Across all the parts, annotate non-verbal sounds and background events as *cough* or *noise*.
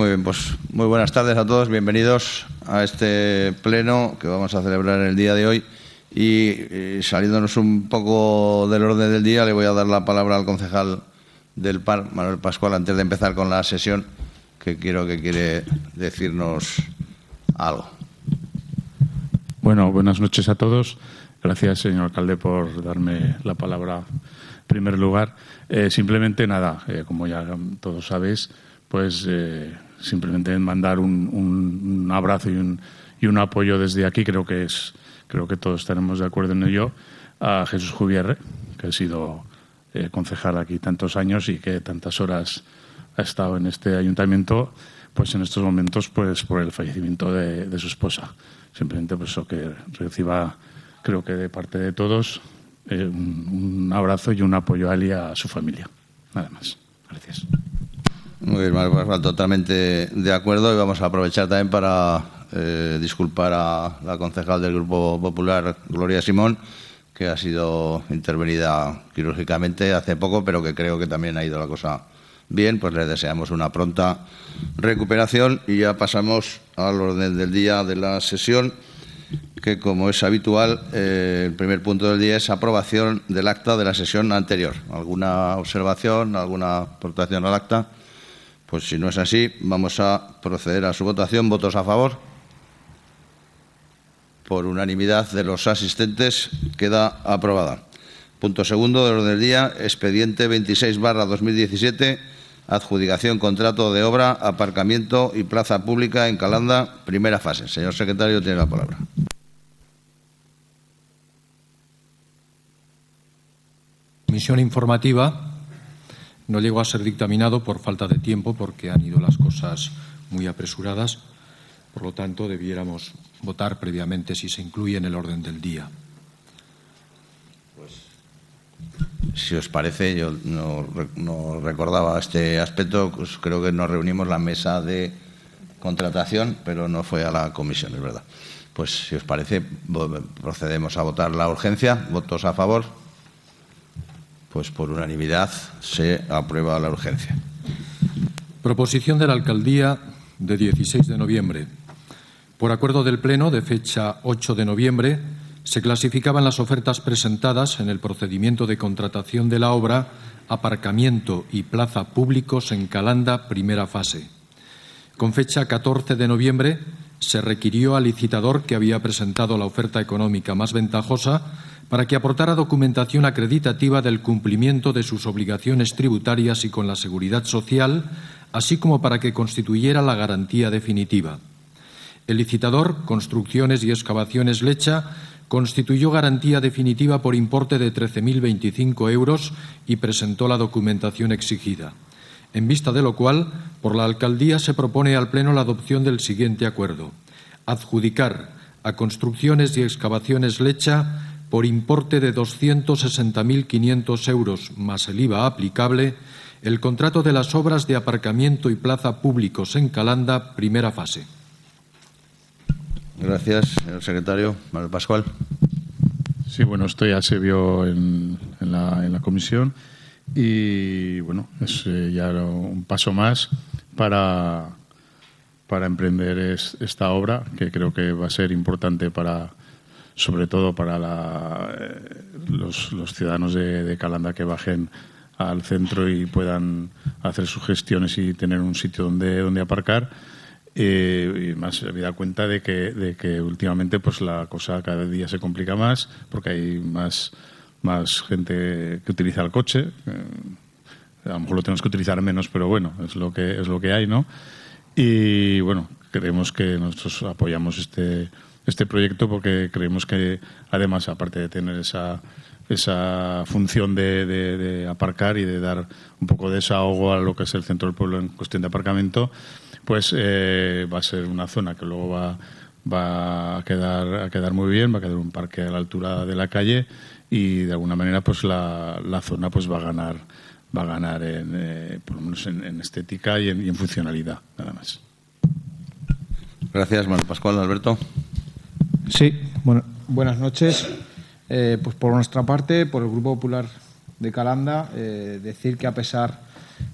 Muy bien, pues muy buenas tardes a todos. Bienvenidos a este pleno que vamos a celebrar el día de hoy. Y, saliéndonos un poco del orden del día, le voy a dar la palabra al concejal del PAR, Manuel Pascual, antes de empezar con la sesión, que quiero que quiere decirnos algo. Bueno, buenas noches a todos. Gracias, señor alcalde, por darme la palabra en primer lugar. Eh, simplemente nada, eh, como ya todos sabéis, pues eh, simplemente mandar un, abrazo y un, y un, apoyo desde aquí, creo que es, creo que todos estaremos de acuerdo en ello, a Jesús Jubierre, que ha sido concejal aquí tantos años y que tantas horas ha estado en este ayuntamiento, pues en estos momentos, pues por el fallecimiento de, de su esposa. Simplemente pues eso que reciba creo que de parte de todos, eh, un, abrazo y un apoyo a él y a su familia. Nada más. Gracias. Muy bien, pues, totalmente de acuerdo y vamos a aprovechar también para eh, disculpar a la concejal del Grupo Popular, Gloria Simón, que ha sido intervenida quirúrgicamente hace poco, pero que creo que también ha ido la cosa bien. Pues le deseamos una pronta recuperación y ya pasamos al orden del día de la sesión que, como es habitual, eh, el primer punto del día es aprobación del acta de la sesión anterior. ¿Alguna observación, alguna aportación al acta? Pues si no es así, vamos a proceder a su votación. ¿Votos a favor? Por unanimidad de los asistentes queda aprobada. Punto segundo del orden del día, expediente 26 barra 2017 adjudicación, contrato de obra, aparcamiento y plaza pública en Calanda, primera fase. Señor secretario, tiene la palabra. Misión informativa no llegó a ser dictaminado por falta de tiempo porque han ido las cosas muy apresuradas. Por lo tanto, debiéramos votar previamente si se incluye en el orden del día. Si os parece, yo no, recordaba este aspecto, pues creo que nos reunimos la mesa de contratación, pero no fue a la comisión, es verdad. Pues si os parece, procedemos a votar la urgencia. ¿Votos a favor? Pues por unanimidad se aprueba la urgencia. Proposición de la Alcaldía de 16 de noviembre. Por acuerdo del Pleno de fecha 8 de noviembre, se clasificaban las ofertas presentadas en el procedimiento de contratación de la obra Aparcamiento y Plaza Públicos en Calanda, primera fase. Con fecha 14 de noviembre se requirió al licitador que había presentado la oferta económica más ventajosa para que aportara documentación acreditativa del cumplimiento de sus obligaciones tributarias y con la seguridad social, así como para que constituyera la garantía definitiva. El licitador, Construcciones y Excavaciones Lecha, constituyó garantía definitiva por importe de 13.025 euros y presentó la documentación exigida. En vista de lo cual, por la Alcaldía se propone al Pleno la adopción del siguiente acuerdo. Adjudicar a Construcciones y Excavaciones Lecha por importe de 260.500 euros más el IVA aplicable el contrato de las obras de aparcamiento y plaza públicos en Calanda, primera fase. Gracias, señor secretario. Manuel Pascual. Sí, bueno, esto ya se vio en, la, comisión y, bueno, es eh, ya un paso más para, para emprender esta obra que creo que va a ser importante para, sobre todo para eh, los, ciudadanos de, Calanda que bajen al centro y puedan hacer sus gestiones y tener un sitio donde, donde aparcar y más me da cuenta de que, de que últimamente pues la cosa cada día se complica más porque hay más, más gente que utiliza el coche. Eh, a lo mejor lo tenemos que utilizar menos, pero bueno, es lo que, es lo que hay, ¿no? Y bueno, creemos que nosotros apoyamos este, este proyecto porque creemos que además, aparte de tener esa, esa función de, de, aparcar y de dar un poco de desahogo a lo que es el centro del pueblo en cuestión de aparcamiento, pues eh, va a ser una zona que luego va, va a, quedar, a quedar muy bien, va a quedar un parque a la altura de la calle y de alguna manera pues la, la zona pues va a ganar va a ganar en, eh, por lo menos en, estética y en, funcionalidad nada más. Gracias Manuel Pascual. Alberto sí bueno buenas noches eh, pues por nuestra parte por el Grupo Popular de Calanda decir que a pesar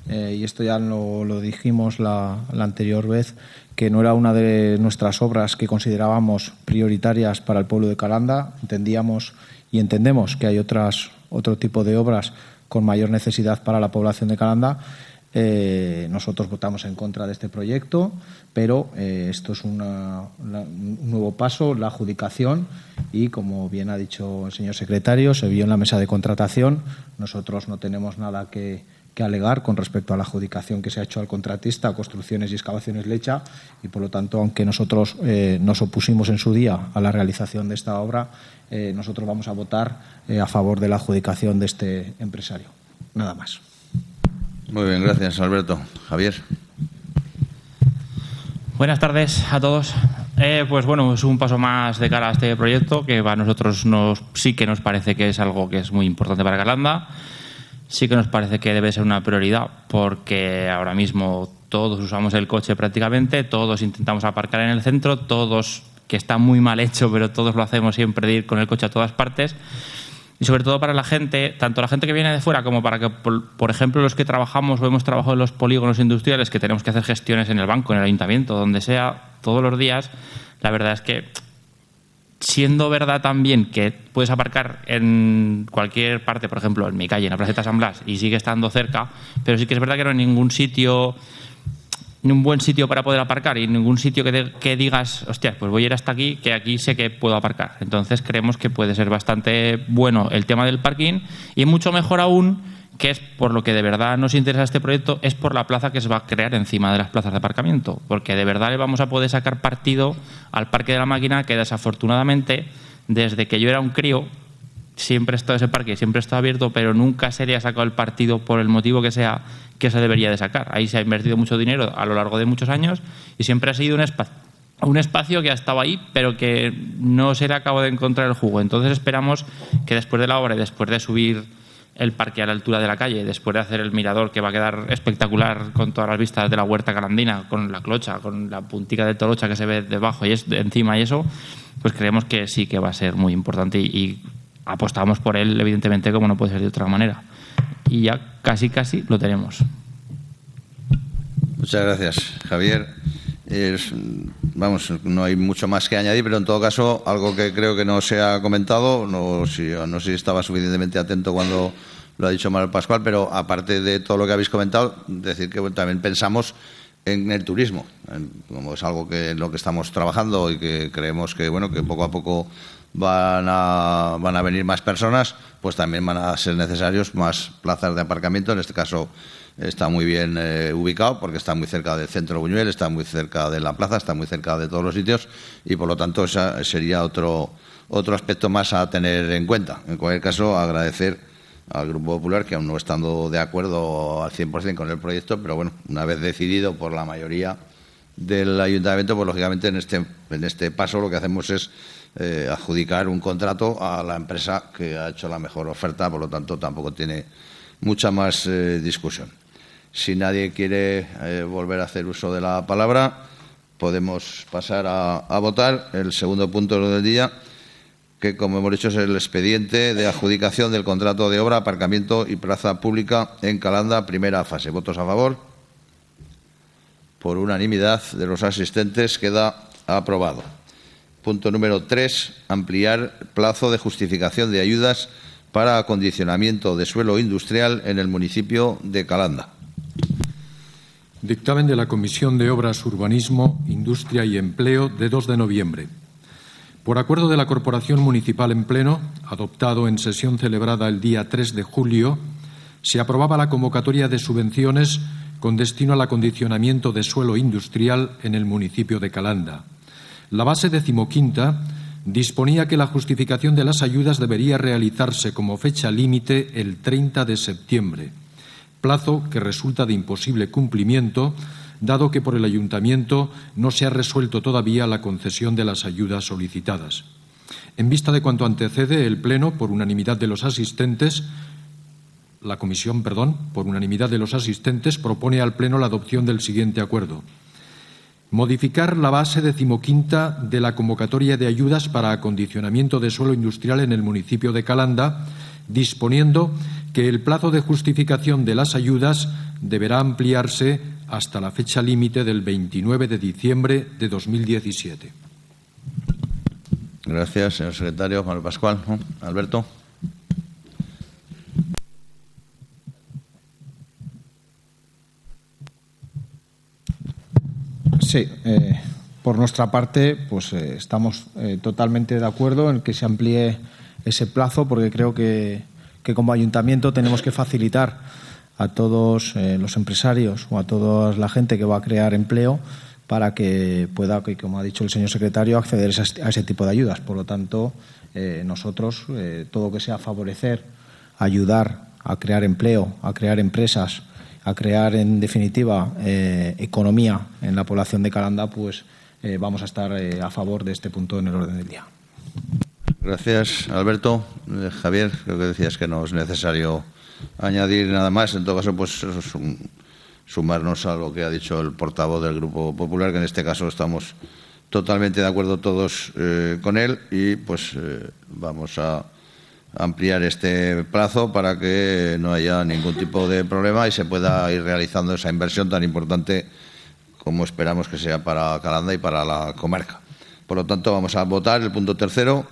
y esto ya lo, dijimos la, anterior vez, que no era una de nuestras obras que considerábamos prioritarias para el pueblo de Calanda. Entendíamos y entendemos que hay otras, otro tipo de obras con mayor necesidad para la población de Calanda. Eh, nosotros votamos en contra de este proyecto, pero eh, esto es un nuevo paso, la adjudicación, y como bien ha dicho el señor secretario, se vio en la mesa de contratación. Nosotros no tenemos nada que, alegar con respecto a la adjudicación que se ha hecho al contratista, Construcciones y Excavaciones Lecha, y por lo tanto, aunque nosotros eh, nos opusimos en su día a la realización de esta obra, nosotros vamos a votar a favor de la adjudicación de este empresario. Nada más. Muy bien, gracias Alberto. Javier. Buenas tardes a todos. Eh, pues bueno, es un paso más de cara a este proyecto que a nosotros nos, sí que nos parece que es algo que es muy importante para Calanda. Sí que nos parece que debe ser una prioridad porque ahora mismo todos usamos el coche prácticamente, todos intentamos aparcar en el centro, todos que está muy mal hecho, pero todos lo hacemos siempre de ir con el coche a todas partes y sobre todo para la gente, tanto la gente que viene de fuera como para que, por, ejemplo, los que trabajamos o hemos trabajado en los polígonos industriales, que tenemos que hacer gestiones en el banco, en el ayuntamiento, donde sea, todos los días, la verdad es que siendo verdad también que puedes aparcar en cualquier parte, por ejemplo, en mi calle, en la Placeta San Blas, y sigue estando cerca, pero sí que es verdad que no en ningún sitio un buen sitio para poder aparcar y ningún sitio que, que digas, hostias, pues voy a ir hasta aquí, que aquí sé que puedo aparcar. Entonces creemos que puede ser bastante bueno el tema del parking y mucho mejor aún que es por lo que de verdad nos interesa este proyecto, es por la plaza que se va a crear encima de las plazas de aparcamiento, porque de verdad le vamos a poder sacar partido al parque de la máquina que desafortunadamente, desde que yo era un crío, siempre ha estado ese parque, siempre está abierto, pero nunca se le ha sacado el partido por el motivo que sea que se debería de sacar. Ahí se ha invertido mucho dinero a lo largo de muchos años y siempre ha sido un espacio un espacio que ha estado ahí, pero que no se le acabado de encontrar el jugo. Entonces esperamos que después de la obra y después de subir el parque a la altura de la calle, después de hacer el mirador que va a quedar espectacular con todas las vistas de la huerta calandina, con la clocha, con la puntica de torocha que se ve debajo y es encima y eso, pues creemos que sí que va a ser muy importante y apostamos por él, evidentemente, como no puede ser de otra manera. Y ya casi, casi lo tenemos. Muchas gracias, Javier. vamos, no hay mucho más que añadir, pero en todo caso, algo que creo que no se ha comentado, no, si, no sé si estaba suficientemente atento cuando lo ha dicho Manuel Pascual, pero aparte de todo lo que habéis comentado, decir que también pensamos en el turismo, como es algo que en lo que estamos trabajando y que creemos que bueno que poco a poco van a, van a venir más personas, pues también van a ser necesarios más plazas de aparcamiento. En este caso está muy bien eh, ubicado porque está muy cerca del centro Buñuel, está muy cerca de la plaza, está muy cerca de todos los sitios y por lo tanto ese sería otro, otro aspecto más a tener en cuenta. En cualquier caso, agradecer al Grupo Popular que aún no estando de acuerdo al 100% con el proyecto, pero bueno, una vez decidido por la mayoría del ayuntamiento, pues lógicamente en este, en este paso lo que hacemos es eh, adjudicar un contrato a la empresa que ha hecho la mejor oferta, por lo tanto tampoco tiene mucha más eh, discusión. Si nadie quiere eh, volver a hacer uso de la palabra, podemos pasar a, votar el segundo punto del día, que como hemos dicho es el expediente de adjudicación del contrato de obra, aparcamiento y plaza pública en Calanda, primera fase. ¿Votos a favor? Por unanimidad de los asistentes queda aprobado. Punto número tres, ampliar plazo de justificación de ayudas para acondicionamiento de suelo industrial en el municipio de Calanda. Dictamen de la Comisión de Obras, Urbanismo, Industria y Empleo de 2 de noviembre. Por acuerdo de la Corporación Municipal en Pleno, adoptado en sesión celebrada el día 3 de julio, se aprobaba la convocatoria de subvenciones con destino al acondicionamiento de suelo industrial en el municipio de Calanda. La base decimoquinta disponía que la justificación de las ayudas debería realizarse como fecha límite el 30 de septiembre, plazo que resulta de imposible cumplimiento dado que por el ayuntamiento no se ha resuelto todavía la concesión de las ayudas solicitadas. En vista de cuanto antecede, el Pleno, por unanimidad de los asistentes, la Comisión, perdón, por unanimidad de los asistentes, propone al Pleno la adopción del siguiente acuerdo. Modificar la base decimoquinta de la convocatoria de ayudas para acondicionamiento de suelo industrial en el municipio de Calanda, disponiendo que el plazo de justificación de las ayudas deberá ampliarse hasta la fecha límite del 29 de diciembre de 2017. Gracias, señor secretario. Manuel Pascual. Alberto. Sí, eh, por nuestra parte, pues eh, estamos eh, totalmente de acuerdo en que se amplíe ese plazo, porque creo que, que como ayuntamiento tenemos que facilitar a todos los empresarios o a toda la gente que va a crear empleo para que pueda, como ha dicho el señor secretario, acceder a ese tipo de ayudas. Por lo tanto, nosotros, todo que sea favorecer, ayudar a crear empleo, a crear empresas, a crear, en definitiva, eh, economía en la población de Calanda, pues eh, vamos a estar eh, a favor de este punto en el orden del día. Gracias, Alberto. Javier, creo que decías que no es necesario añadir nada más. En todo caso, pues sumarnos a lo que ha dicho el portavoz del Grupo Popular, que en este caso estamos totalmente de acuerdo todos con él y pues vamos a ampliar este plazo para que no haya ningún tipo de problema y se pueda ir realizando esa inversión tan importante como esperamos que sea para Calanda y para la comarca. Por lo tanto, vamos a votar el punto tercero,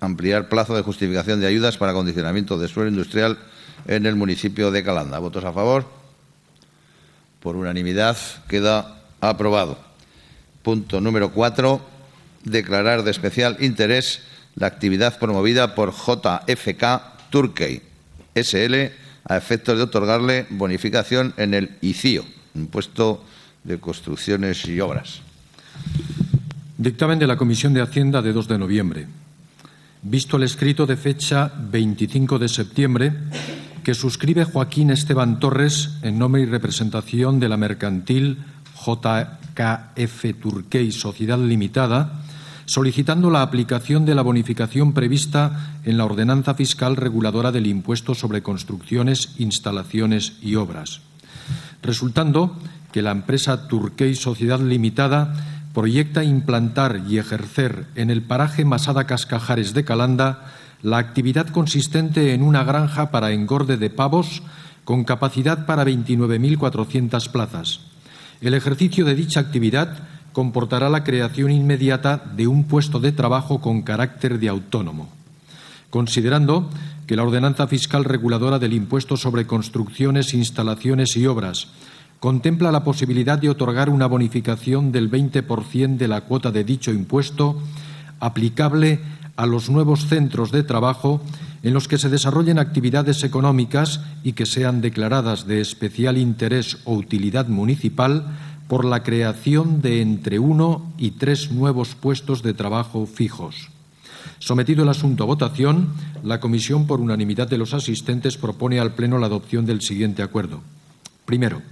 ampliar plazo de justificación de ayudas para acondicionamiento de suelo industrial en el municipio de Calanda. ¿Votos a favor? Por unanimidad queda aprobado. Punto número cuatro, declarar de especial interés la actividad promovida por JFK Turkey SL a efectos de otorgarle bonificación en el ICIO, Impuesto de Construcciones y Obras. Dictamen de la Comisión de Hacienda de 2 de noviembre. Visto el escrito de fecha 25 de septiembre que suscribe Joaquín Esteban Torres en nombre y representación de la mercantil JKF Turkey Sociedad Limitada solicitando la aplicación de la bonificación prevista en la ordenanza fiscal reguladora del impuesto sobre construcciones, instalaciones y obras, resultando que la empresa Turquey Sociedad Limitada proyecta implantar y ejercer en el paraje Masada Cascajares de Calanda la actividad consistente en una granja para engorde de pavos con capacidad para 29.400 plazas. El ejercicio de dicha actividad comportará la creación inmediata de un puesto de trabajo con carácter de autónomo, considerando que la ordenanza fiscal reguladora del impuesto sobre construcciones, instalaciones y obras contempla la posibilidad de otorgar una bonificación del 20% de la cuota de dicho impuesto aplicable a los nuevos centros de trabajo en los que se desarrollen actividades económicas y que sean declaradas de especial interés o utilidad municipal por la creación de entre uno y tres nuevos puestos de trabajo fijos. Sometido el asunto a votación, la Comisión, por unanimidad de los asistentes, propone al Pleno la adopción del siguiente acuerdo. Primero,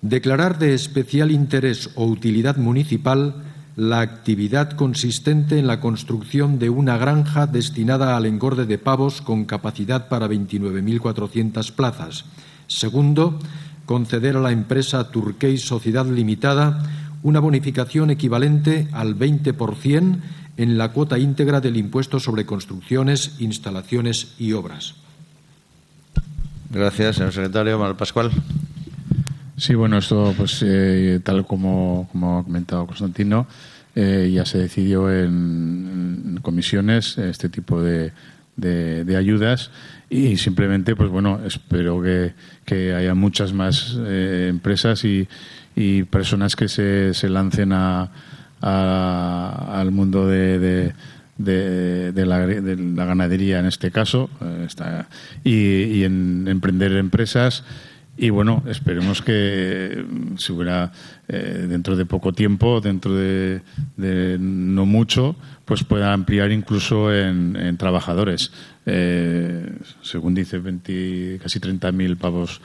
declarar de especial interés o utilidad municipal la actividad consistente en la construcción de una granja destinada al engorde de pavos con capacidad para 29.400 plazas. Segundo, conceder a la empresa Turquey Sociedad Limitada una bonificación equivalente al 20% en la cuota íntegra del impuesto sobre construcciones, instalaciones y obras. Gracias, señor secretario. Manuel Pascual. Sí, bueno, esto, pues, eh, tal como, como, ha comentado Constantino, eh, ya se decidió en, comisiones este tipo de, de ayudas y simplemente, pues bueno, espero que, que haya muchas más eh, empresas y, y, personas que se, se lancen a, al mundo de, de, la, de, la, ganadería en este caso eh, está, y, y, en emprender empresas y bueno, esperemos que si hubiera eh, dentro de poco tiempo, dentro de, de, no mucho, pues pueda ampliar incluso en, en trabajadores. Eh, según dice, 20, casi 30.000 pavos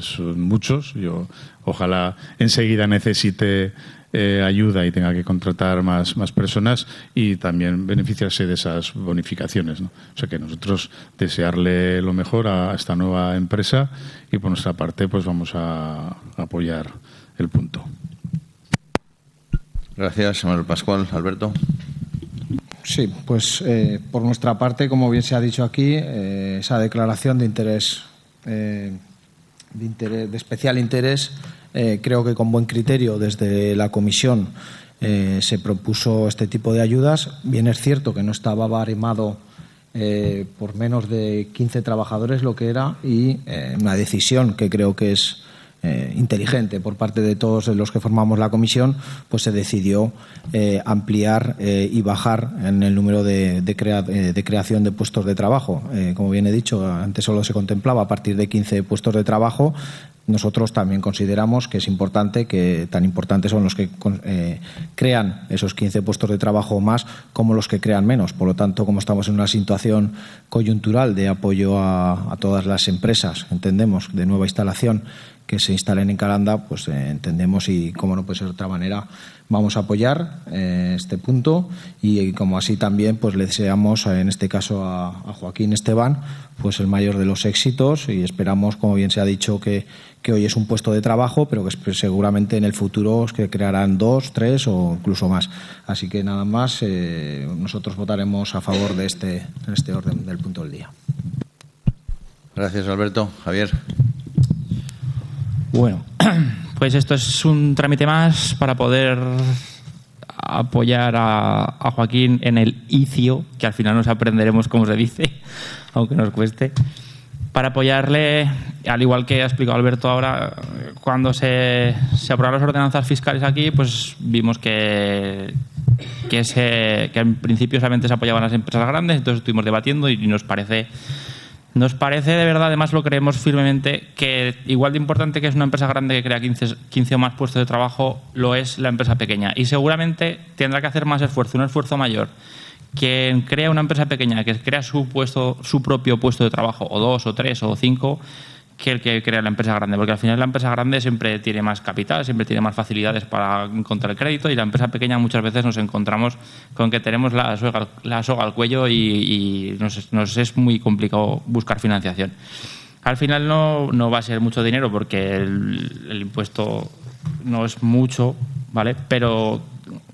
son muchos. Yo ojalá enseguida necesite eh, ayuda y tenga que contratar más, más personas y también beneficiarse de esas bonificaciones. O sea que nosotros desearle lo mejor a esta nueva empresa y por nuestra parte pues vamos a apoyar el punto. Gracias, señor Pascual. Alberto. Sí, pues eh, por nuestra parte, como bien se ha dicho aquí, eh, esa declaración de interés eh, de, especial interés, eh, creo que con buen criterio desde la comisión eh, se propuso este tipo de ayudas. Bien es cierto que no estaba baremado por menos de 15 trabajadores lo que era y una decisión que creo que es eh, inteligente por parte de todos los que formamos la comisión, pues se decidió eh, ampliar eh, y bajar en el número de, creación de puestos de trabajo. como bien he dicho, antes solo se contemplaba a partir de 15 puestos de trabajo. Nosotros también consideramos que es importante, que tan importantes son los que crean esos 15 puestos de trabajo más como los que crean menos. Por lo tanto, como estamos en una situación coyuntural de apoyo a todas las empresas, entendemos, de nueva instalación, que se instalen en Calanda, pues eh, entendemos y, como no puede ser de otra manera, vamos a apoyar eh, este punto y, como así también, pues le deseamos, en este caso, a, Joaquín Esteban, pues el mayor de los éxitos y esperamos, como bien se ha dicho, que, que hoy es un puesto de trabajo, pero que seguramente en el futuro que crearán dos, tres o incluso más. Así que nada más, eh, nosotros votaremos a favor de este, de este orden del punto del día. Gracias, Alberto. Javier. Bueno, *clears throat* pues esto es un trámite más para poder apoyar a, Joaquín en el ICIO, que al final nos aprenderemos cómo se dice, *laughs* aunque nos cueste, para apoyarle, al igual que ha explicado Alberto ahora, cuando se, se aprobaron las ordenanzas fiscales aquí, pues vimos que, que, se, que en principio solamente se apoyaban las empresas grandes, entonces estuvimos debatiendo y nos parece nos parece de verdad, además lo creemos firmemente, que igual de importante que es una empresa grande que crea 15, 15, o más puestos de trabajo, lo es la empresa pequeña. Y seguramente tendrá que hacer más esfuerzo, un esfuerzo mayor. Quien crea una empresa pequeña, que crea su, puesto, su propio puesto de trabajo, o dos, o tres, o cinco, que el que crea la empresa grande, porque al final la empresa grande siempre tiene más capital, siempre tiene más facilidades para encontrar el crédito y la empresa pequeña muchas veces nos encontramos con que tenemos la soga, la soga al cuello y, nos, es muy complicado buscar financiación. Al final no, no va a ser mucho dinero porque el, impuesto no es mucho, ¿vale? Pero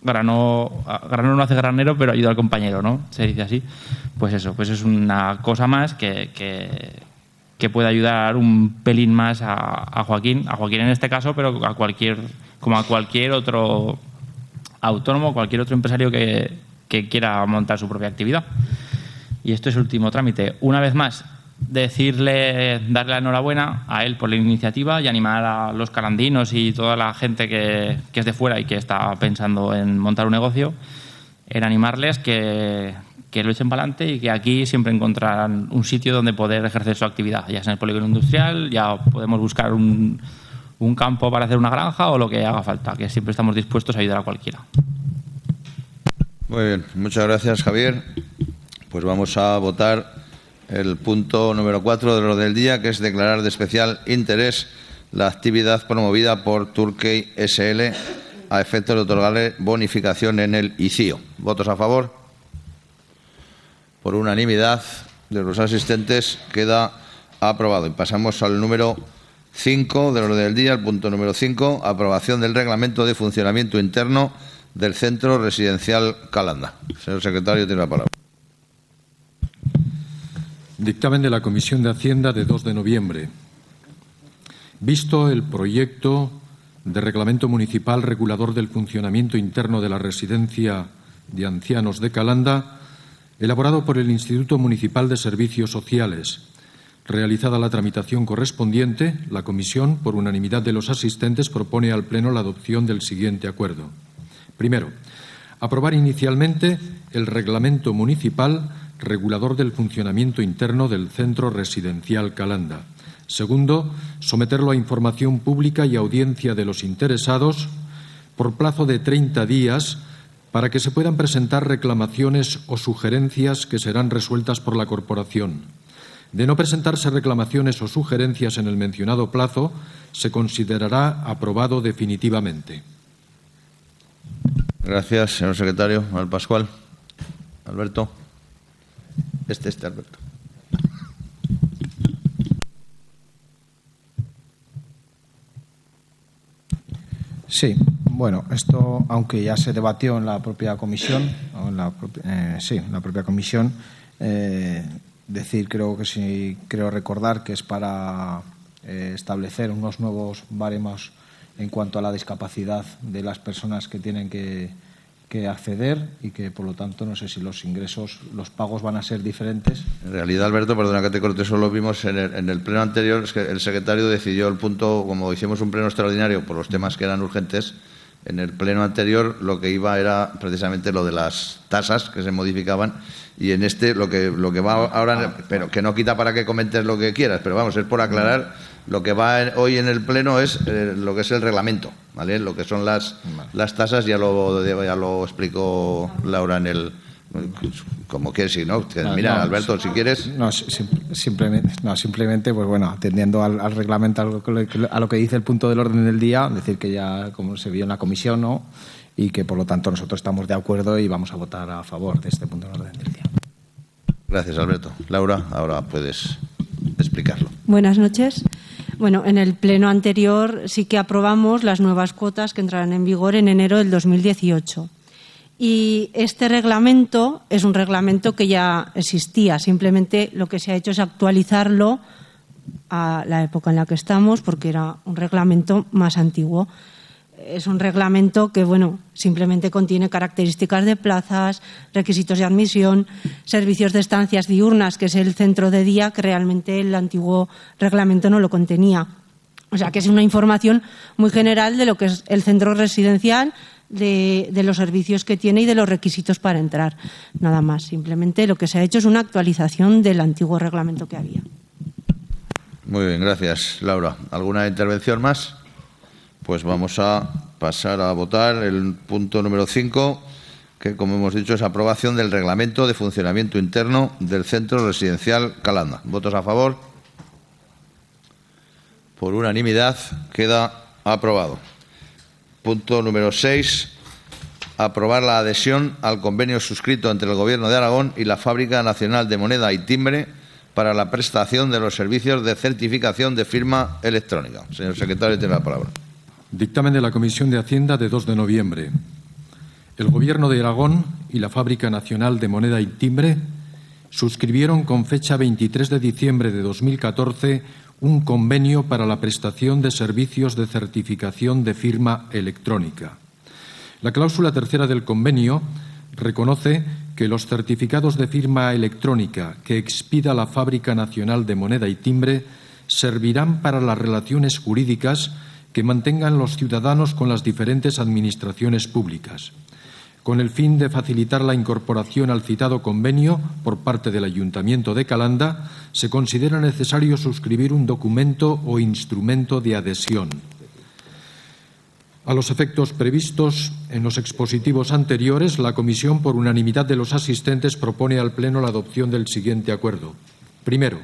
grano, grano no hace granero, pero ayuda al compañero, ¿no? Se dice así. Pues eso, pues es una cosa más que que puede ayudar un pelín más a, Joaquín, a Joaquín en este caso, pero a cualquier, como a cualquier otro autónomo, cualquier otro empresario que, quiera montar su propia actividad. Y esto es último trámite. Una vez más, decirle, darle la enhorabuena a él por la iniciativa y animar a los calandinos y toda la gente que, que es de fuera y que está pensando en montar un negocio, en animarles que, que lo echen para adelante y que aquí siempre encontrarán un sitio donde poder ejercer su actividad, ya sea en el polígono industrial, ya podemos buscar un, un campo para hacer una granja o lo que haga falta, que siempre estamos dispuestos a ayudar a cualquiera. Muy bien, muchas gracias Javier. Pues vamos a votar el punto número 4 de lo del día, que es declarar de especial interés la actividad promovida por Turkey SL a efectos de otorgarle bonificación en el ICIO. ¿Votos a favor? Por unanimidad de los asistentes queda aprobado. Y pasamos al número 5 del orden del día, el punto número 5, aprobación del reglamento de funcionamiento interno del Centro Residencial Calanda. Señor secretario, tiene la palabra. Dictamen de la Comisión de Hacienda de 2 de noviembre. Visto el proyecto de reglamento municipal regulador del funcionamiento interno de la residencia de ancianos de Calanda, elaborado por el Instituto Municipal de Servicios Sociales. Realizada la tramitación correspondiente, la Comisión, por unanimidad de los asistentes, propone al Pleno la adopción del siguiente acuerdo. Primero, aprobar inicialmente el reglamento municipal regulador del funcionamiento interno del Centro Residencial Calanda. Segundo, someterlo a información pública y audiencia de los interesados por plazo de 30 días para que se puedan presentar reclamaciones o sugerencias que serán resueltas por la Corporación. De no presentarse reclamaciones o sugerencias en el mencionado plazo, se considerará aprobado definitivamente. Gracias, señor secretario. Al Pascual. Alberto. Este, este, Alberto. Sí, bueno, esto, aunque ya se debatió en la propia comisión, en la eh, sí, en la propia comisión, eh, decir, creo que sí, creo recordar que es para eh, establecer unos nuevos baremos en cuanto a la discapacidad de las personas que tienen que, acceder y que, por lo tanto, no sé si los ingresos, los pagos van a ser diferentes. En realidad, Alberto, perdona que te corte, eso lo vimos en el, en el pleno anterior, es que el secretario decidió el punto, como hicimos un pleno extraordinario por los temas que eran urgentes, en el pleno anterior lo que iba era precisamente lo de las tasas que se modificaban y en este lo que lo que va ahora pero que no quita para que comentes lo que quieras pero vamos es por aclarar lo que va hoy en el pleno es eh, lo que es el reglamento vale lo que son las las tasas ya lo ya lo explicó Laura en el como quieres, si no, mira, Alberto, si quieres. No, simplemente, no, simplemente, pues bueno, atendiendo al, reglamento, a lo, que dice el punto del orden del día, decir que ya, como se vio en la comisión, ¿no? Y que por lo tanto nosotros estamos de acuerdo y vamos a votar a favor de este punto del orden del día. Gracias, Alberto. Laura, ahora puedes explicarlo. Buenas noches. Bueno, en el pleno anterior sí que aprobamos las nuevas cuotas que entrarán en vigor en enero del 2018. Y este reglamento es un reglamento que ya existía, simplemente lo que se ha hecho es actualizarlo a la época en la que estamos, porque era un reglamento más antiguo. Es un reglamento que, bueno, simplemente contiene características de plazas, requisitos de admisión, servicios de estancias diurnas, que es el centro de día, que realmente el antiguo reglamento no lo contenía. O sea, que es una información muy general de lo que es el centro residencial, de, los servicios que tiene y de los requisitos para entrar. Nada más. Simplemente lo que se ha hecho es una actualización del antiguo reglamento que había. Muy bien, gracias, Laura. ¿Alguna intervención más? Pues vamos a pasar a votar el punto número 5, que, como hemos dicho, es aprobación del reglamento de funcionamiento interno del centro residencial Calanda. ¿Votos a favor? Por unanimidad queda aprobado. Punto número 6. Aprobar la adhesión al convenio suscrito entre el Gobierno de Aragón y la Fábrica Nacional de Moneda y Timbre para la prestación de los servicios de certificación de firma electrónica. Señor secretario, tiene la palabra. Dictamen de la Comisión de Hacienda de 2 de noviembre. El Gobierno de Aragón y la Fábrica Nacional de Moneda y Timbre suscribieron con fecha 23 de diciembre de 2014 un convenio para la prestación de servicios de certificación de firma electrónica. La cláusula tercera del convenio reconoce que los certificados de firma electrónica que expida la Fábrica Nacional de Moneda y Timbre servirán para las relaciones jurídicas que mantengan los ciudadanos con las diferentes administraciones públicas con el fin de facilitar la incorporación al citado convenio por parte del Ayuntamiento de Calanda, se considera necesario suscribir un documento o instrumento de adhesión. A los efectos previstos en los expositivos anteriores, la Comisión, por unanimidad de los asistentes, propone al Pleno la adopción del siguiente acuerdo. Primero,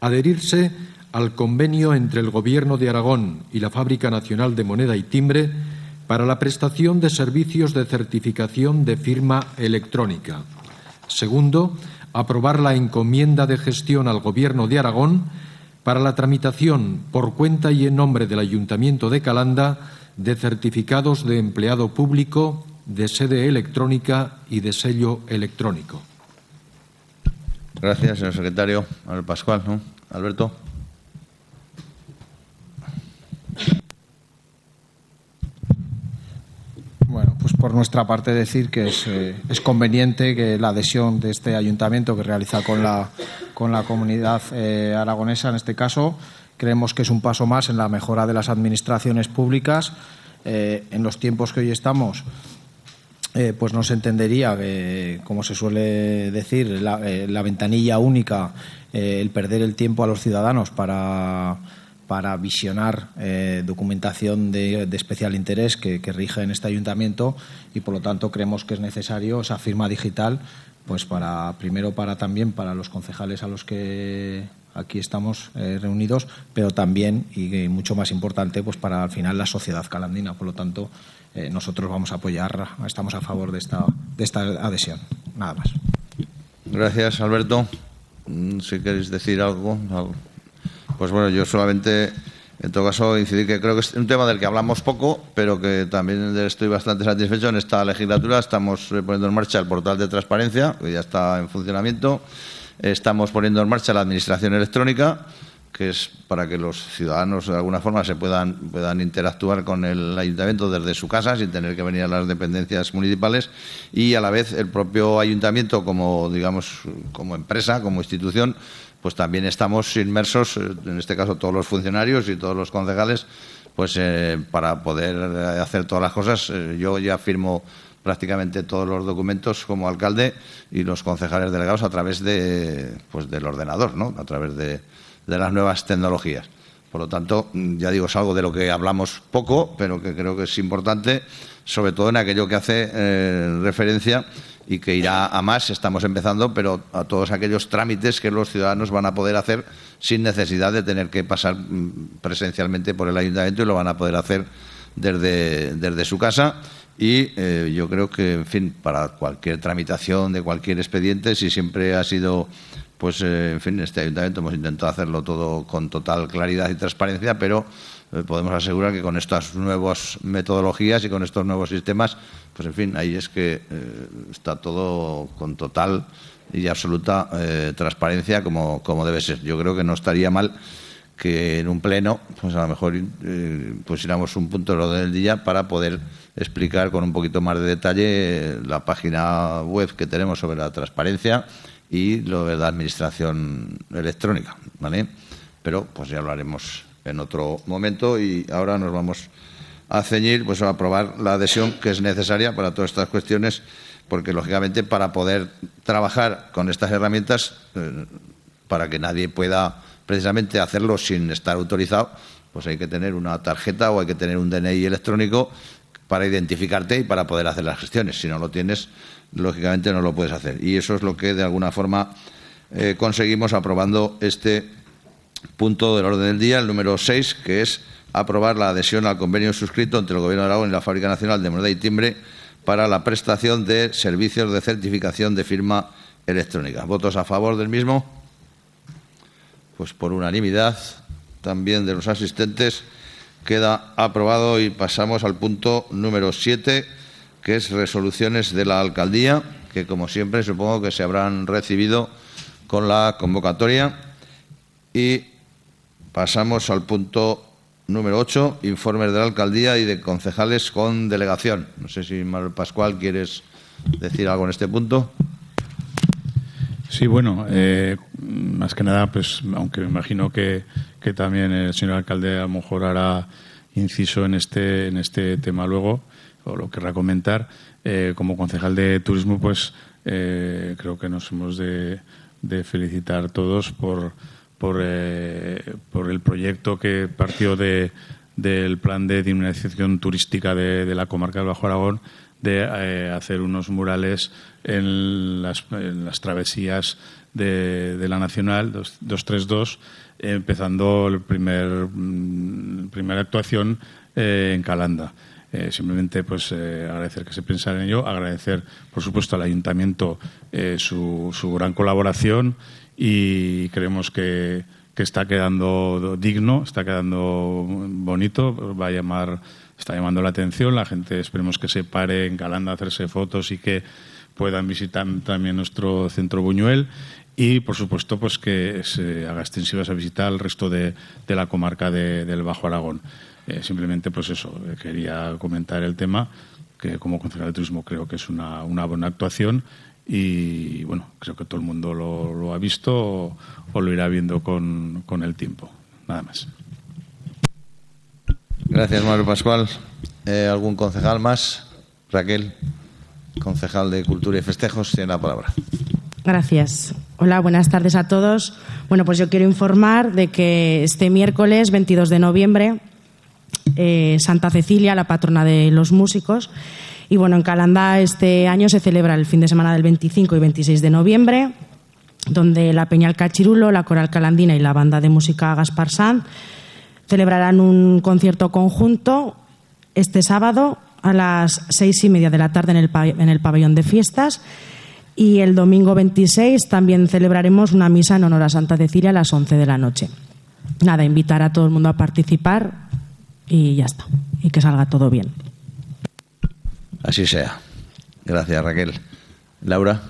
adherirse al convenio entre el Gobierno de Aragón y la Fábrica Nacional de Moneda y Timbre para la prestación de servicios de certificación de firma electrónica. Segundo, aprobar la encomienda de gestión al Gobierno de Aragón para la tramitación por cuenta y en nombre del Ayuntamiento de Calanda de certificados de empleado público, de sede electrónica y de sello electrónico. Gracias, señor secretario. Alberto. Bueno, pues por nuestra parte decir que es, eh, es, conveniente que la adhesión de este ayuntamiento que realiza con la, con la comunidad eh, aragonesa, en este caso, creemos que es un paso más en la mejora de las administraciones públicas. Eh, en los tiempos que hoy estamos, pues no se entendería que, como se suele decir, la ventanilla única, el perder el tiempo a los ciudadanos para para visionar eh, documentación de, especial interés que, rige en este ayuntamiento y por lo tanto creemos que es necesario esa firma digital pues para primero para también para los concejales a los que aquí estamos eh, reunidos pero también y, mucho más importante pues para al final la sociedad calandina. Por lo tanto eh, nosotros vamos a apoyar estamos a favor de esta de esta adhesión. Nada más. Gracias Alberto. Mm, si queréis decir algo pues bueno, yo solamente, en todo caso, incidir que creo que es un tema del que hablamos poco, pero que también estoy bastante satisfecho. En esta legislatura estamos poniendo en marcha el portal de transparencia, que ya está en funcionamiento. Estamos poniendo en marcha la administración electrónica que es para que los ciudadanos de alguna forma se puedan, puedan interactuar con el ayuntamiento desde su casa sin tener que venir a las dependencias municipales y a la vez el propio ayuntamiento como digamos como empresa, como institución, pues también estamos inmersos, en este caso todos los funcionarios y todos los concejales, pues eh, para poder hacer todas las cosas. Eh, yo ya firmo prácticamente todos los documentos como alcalde y los concejales delegados a través de pues del ordenador, ¿no? A través de las nuevas tecnologías. Por lo tanto, ya digo, es algo de lo que hablamos poco, pero que creo que es importante, sobre todo en aquello que hace eh, referencia y que irá a más, estamos empezando, pero a todos aquellos trámites que los ciudadanos van a poder hacer sin necesidad de tener que pasar mm, presencialmente por el ayuntamiento y lo van a poder hacer desde, desde su casa. Y eh, yo creo que, en fin, para cualquier tramitación de cualquier expediente, si siempre ha sido pues eh, en fin, este ayuntamiento hemos intentado hacerlo todo con total claridad y transparencia, pero podemos asegurar que con estas nuevas metodologías y con estos nuevos sistemas, pues en fin, ahí es que eh, está todo con total y absoluta transparencia como, como debe ser. Yo creo que no estaría mal que en un pleno, pues a lo mejor pusiéramos un punto de orden del día para poder explicar con un poquito más de detalle la página web que tenemos sobre la transparencia y lo de la administración electrónica, ¿vale? Pero pues ya lo haremos en otro momento y ahora nos vamos a ceñir pues a aprobar la adhesión que es necesaria para todas estas cuestiones porque lógicamente para poder trabajar con estas herramientas eh, para que nadie pueda precisamente hacerlo sin estar autorizado pues hay que tener una tarjeta o hay que tener un DNI electrónico para identificarte y para poder hacer las gestiones si no lo tienes lógicamente no lo puedes hacer. Y eso es lo que de alguna forma eh, conseguimos aprobando este punto del orden del día, el número 6, que es aprobar la adhesión al convenio suscrito entre el Gobierno de Aragón y la Fábrica Nacional de Moneda y Timbre para la prestación de servicios de certificación de firma electrónica. ¿Votos a favor del mismo? Pues por unanimidad también de los asistentes queda aprobado y pasamos al punto número 7 que es resoluciones de la alcaldía, que como siempre supongo que se habrán recibido con la convocatoria. Y pasamos al punto número 8, informes de la alcaldía y de concejales con delegación. No sé si Manuel Pascual quieres decir algo en este punto. Sí, bueno, eh, más que nada, pues aunque me imagino que, que, también el señor alcalde a lo mejor hará inciso en este, en este tema luego, o lo querrá comentar. Eh, como concejal de turismo, pues eh, creo que nos hemos de, felicitar todos por, por, eh, por, el proyecto que partió de, del plan de dinamización turística de, la comarca del Bajo Aragón de hacer unos murales en las, en las travesías de, la Nacional 232, empezando la primer, mm, primera actuación en Calanda. Eh, simplemente pues eh, agradecer que se pensara en ello, agradecer por supuesto al ayuntamiento eh, su, su, gran colaboración y creemos que, que, está quedando digno, está quedando bonito, va a llamar, está llamando la atención, la gente esperemos que se pare en Calanda a hacerse fotos y que puedan visitar también nuestro centro Buñuel y por supuesto pues que se haga extensiva esa visita al resto de, de la comarca del Bajo Aragón. Eh, simplemente, pues eso, eh, quería comentar el tema, que como concejal de turismo creo que es una, una buena actuación y, bueno, creo que todo el mundo lo, ha visto o, lo irá viendo con, con, el tiempo. Nada más. Gracias, Mario Pascual. Eh, ¿Algún concejal más? Raquel, concejal de Cultura y Festejos, tiene la palabra. Gracias. Hola, buenas tardes a todos. Bueno, pues yo quiero informar de que este miércoles 22 de noviembre eh, Santa Cecilia, la patrona de los músicos. Y bueno, en Calanda este año se celebra el fin de semana del 25 y 26 de noviembre, donde la Peñal Cachirulo, la Coral Calandina y la banda de música Gaspar Sanz celebrarán un concierto conjunto este sábado a las seis y media de la tarde en el, en el pabellón de fiestas. Y el domingo 26 también celebraremos una misa en honor a Santa Cecilia a las 11 de la noche. Nada, invitar a todo el mundo a participar y ya está. Y que salga todo bien. Así sea. Gracias, Raquel. Laura.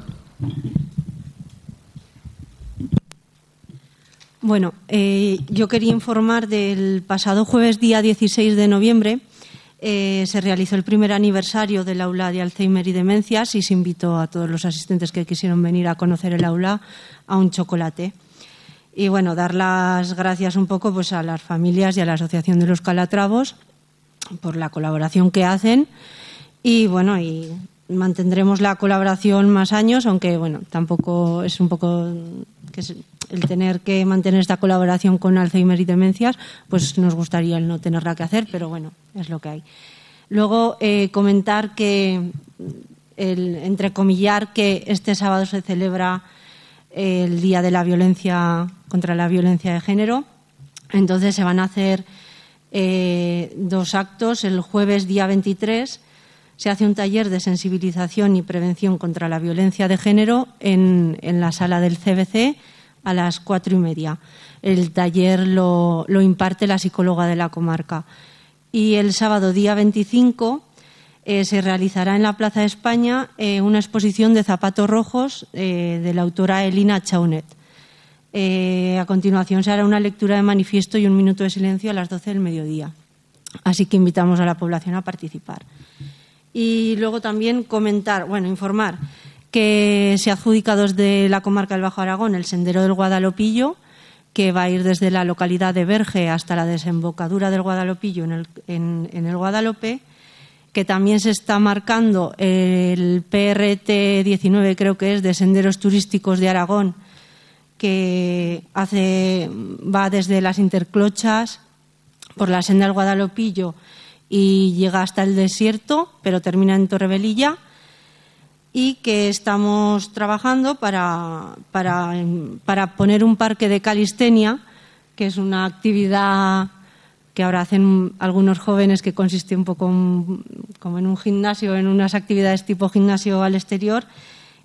Bueno, eh, yo quería informar del pasado jueves día 16 de noviembre. Eh, se realizó el primer aniversario del aula de Alzheimer y demencias y se invitó a todos los asistentes que quisieron venir a conocer el aula a un chocolate. Y bueno, dar las gracias un poco pues, a las familias y a la Asociación de los Calatravos por la colaboración que hacen. Y bueno, y mantendremos la colaboración más años, aunque bueno, tampoco es un poco el tener que mantener esta colaboración con Alzheimer y demencias, pues nos gustaría el no tenerla que hacer, pero bueno, es lo que hay. Luego eh, comentar que el, entrecomillar que este sábado se celebra el Día de la Violencia contra la Violencia de Género. Entonces se van a hacer eh, dos actos. El jueves día 23 se hace un taller de sensibilización y prevención contra la violencia de género en, la sala del CBC a las cuatro y media. El taller lo, imparte la psicóloga de la comarca. Y el sábado día 25 eh, se realizará en la Plaza de España eh, una exposición de zapatos rojos eh, de la autora Elina Chaunet. a continuación se hará una lectura de manifiesto y un minuto de silencio a las 12 del mediodía. Así que invitamos a la población a participar. Y luego también comentar, bueno, informar que se ha adjudicado desde la comarca del Bajo Aragón el sendero del Guadalopillo, que va a ir desde la localidad de Verge hasta la desembocadura del Guadalopillo en el, en, el Guadalope, que también se está marcando el PRT 19, creo que es, de senderos turísticos de Aragón, que hace, va desde las interclochas por la senda del Guadalopillo y llega hasta el desierto, pero termina en Torrebelilla y que estamos trabajando para, para, poner un parque de calistenia, que es una actividad que ahora hacen algunos jóvenes que consiste un poco como en un gimnasio, en unas actividades tipo gimnasio al exterior.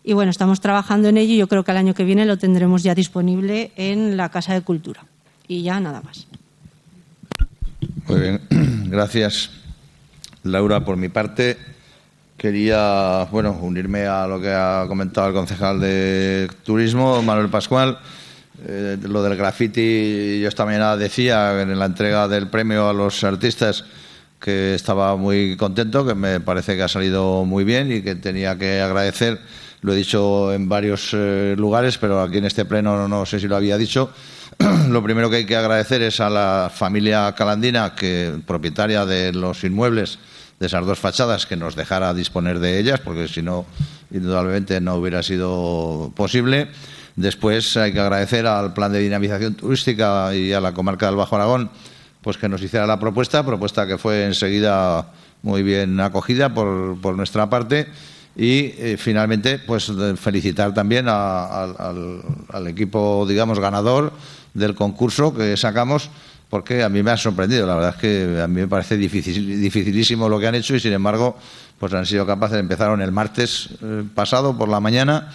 Y bueno, estamos trabajando en ello y yo creo que el año que viene lo tendremos ya disponible en la Casa de Cultura. Y ya nada más. Muy bien, gracias. Laura, por mi parte, quería bueno, unirme a lo que ha comentado el concejal de Turismo, Manuel Pascual. Eh, lo del graffiti, yo esta mañana decía en la entrega del premio a los artistas que estaba muy contento, que me parece que ha salido muy bien y que tenía que agradecer, lo he dicho en varios eh, lugares, pero aquí en este pleno no sé si lo había dicho, *clears throat* lo primero que hay que agradecer es a la familia Calandina, que propietaria de los inmuebles de esas dos fachadas, que nos dejara disponer de ellas, porque si no, indudablemente no hubiera sido posible. Después hay que agradecer al plan de dinamización turística y a la comarca del Bajo Aragón, pues que nos hiciera la propuesta, propuesta que fue enseguida muy bien acogida por, por nuestra parte. Y eh, finalmente, pues felicitar también al, al equipo, digamos, ganador del concurso que sacamos, porque a mí me ha sorprendido. La verdad es que a mí me parece difícil, dificilísimo lo que han hecho y, sin embargo, pues han sido capaces. Empezaron el martes eh, pasado por la mañana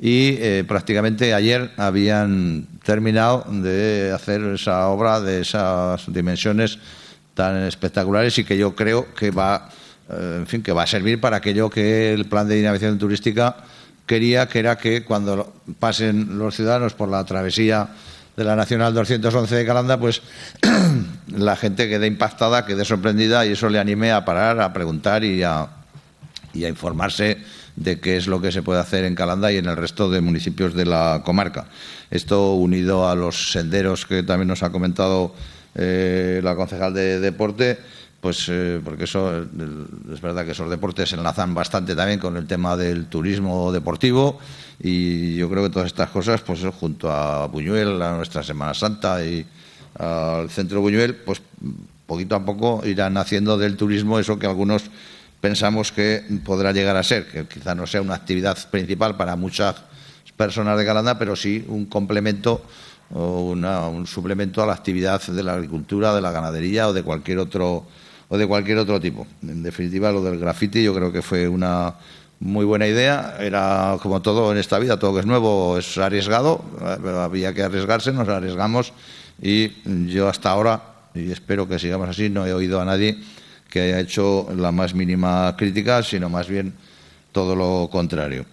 y eh, prácticamente ayer habían terminado de hacer esa obra de esas dimensiones tan espectaculares y que yo creo que va, eh, en fin, que va a servir para aquello que el plan de dinamización turística quería, que era que cuando pasen los ciudadanos por la travesía de la Nacional 211 de Calanda, pues *clears throat* la gente quede impactada, quede sorprendida y eso le anime a parar, a preguntar y a, informarse de qué es lo que se puede hacer en Calanda y en el resto de municipios de la comarca. Esto unido a los senderos que también nos ha comentado eh, la concejal de deporte, pues eh, porque eso es verdad que esos deportes se enlazan bastante también con el tema del turismo deportivo y yo creo que todas estas cosas, pues junto a Buñuel, a nuestra Semana Santa y al Centro Buñuel, pues poquito a poco irán haciendo del turismo eso que algunos pensamos que podrá llegar a ser, que quizá no sea una actividad principal para muchas personas de Calanda, pero sí un complemento o un suplemento a la actividad de la agricultura, de la ganadería o de cualquier otro o de cualquier otro tipo. En definitiva, lo del graffiti yo creo que fue una muy buena idea. Era como todo en esta vida, todo que es nuevo es arriesgado, pero había que arriesgarse, nos arriesgamos y yo hasta ahora, y espero que sigamos así, no he oído a nadie que haya hecho la más mínima crítica, sino más bien todo lo contrario.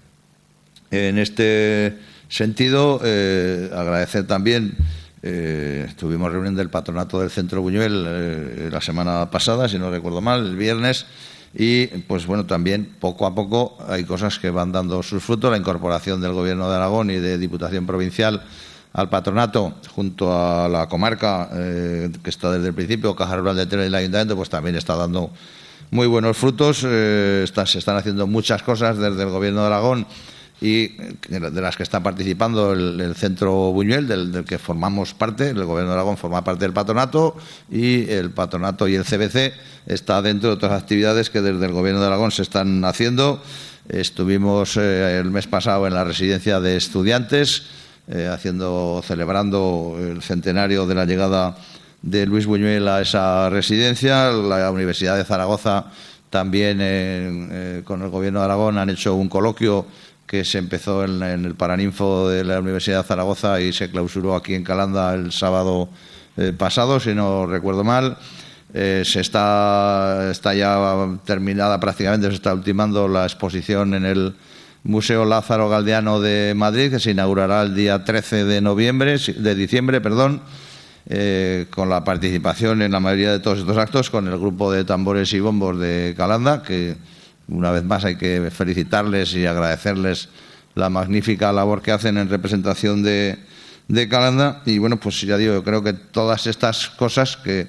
En este sentido, eh, agradecer también Eh, tuvimos reunión del patronato del Centro Buñuel eh, la semana pasada, si no recuerdo mal, el viernes. Y, pues bueno, también poco a poco hay cosas que van dando sus frutos. La incorporación del Gobierno de Aragón y de Diputación Provincial al patronato junto a la comarca eh, que está desde el principio, Caja Rural de Tele y el Ayuntamiento, pues también está dando muy buenos frutos. se están haciendo muchas cosas desde el Gobierno de Aragón y de las que está participando el, Centro Buñuel, del, que formamos parte, el Gobierno de Aragón forma parte del patronato y el patronato y el CBC está dentro de otras actividades que desde el Gobierno de Aragón se están haciendo. Estuvimos eh, el mes pasado en la residencia de estudiantes, eh, haciendo, celebrando el centenario de la llegada de Luis Buñuel a esa residencia. La Universidad de Zaragoza también, eh, con el Gobierno de Aragón, han hecho un coloquio que se empezó en, el Paraninfo de la Universidad de Zaragoza y se clausuró aquí en Calanda el sábado eh, pasado, si no recuerdo mal. Eh, se está, está ya terminada prácticamente, se está ultimando la exposición en el Museo Lázaro Galdeano de Madrid, que se inaugurará el día 13 de noviembre, de diciembre, perdón, eh, con la participación en la mayoría de todos estos actos con el grupo de tambores y bombos de Calanda, que una vez más hay que felicitarles y agradecerles la magnífica labor que hacen en representación de, Calanda. Y bueno, pues ya digo, yo creo que todas estas cosas que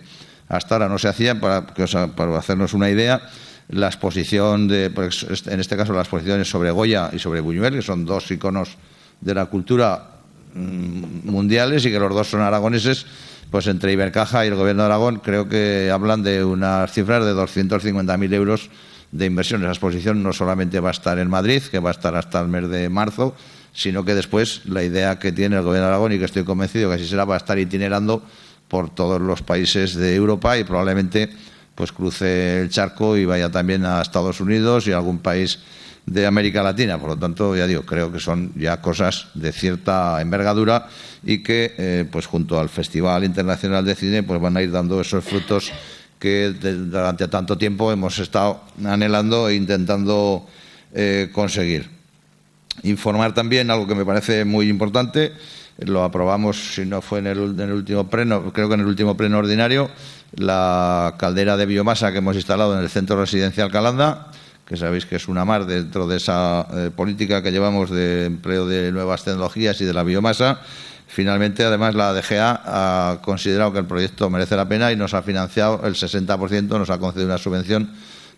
hasta ahora no se hacían, para, para hacernos una idea, la exposición de, pues, en este caso las exposiciones sobre Goya y sobre Buñuel, que son dos iconos de la cultura mm, mundiales y que los dos son aragoneses, pues entre Ibercaja y el Gobierno de Aragón creo que hablan de unas cifras de 250.000 euros de inversión. Esa exposición no solamente va a estar en Madrid, que va a estar hasta el mes de marzo, sino que después la idea que tiene el Gobierno de Aragón, y que estoy convencido que así será, va a estar itinerando por todos los países de Europa y probablemente pues cruce el charco y vaya también a Estados Unidos y a algún país de América Latina. Por lo tanto, ya digo, creo que son ya cosas de cierta envergadura y que, eh, pues junto al Festival Internacional de Cine, pues van a ir dando esos frutos que durante tanto tiempo hemos estado anhelando e intentando eh, conseguir. Informar también algo que me parece muy importante, lo aprobamos, si no fue en el, último pleno, creo que en el último pleno ordinario, la caldera de biomasa que hemos instalado en el centro residencial Calanda, que sabéis que es una mar dentro de esa eh, política que llevamos de empleo de nuevas tecnologías y de la biomasa Finalmente, además, la DGA ha considerado que el proyecto merece la pena y nos ha financiado el 60%, nos ha concedido una subvención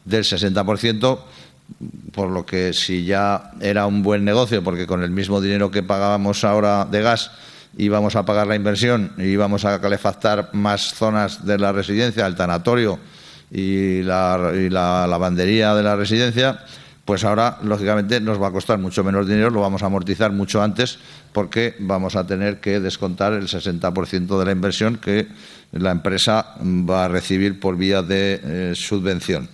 del 60%, por lo que si ya era un buen negocio, porque con el mismo dinero que pagábamos ahora de gas íbamos a pagar la inversión íbamos a calefactar más zonas de la residencia, el tanatorio y la, y la lavandería de la residencia, pues ahora, lógicamente, nos va a costar mucho menos dinero, lo vamos a amortizar mucho antes porque vamos a tener que descontar el 60% de la inversión que la empresa va a recibir por vía de eh, subvención.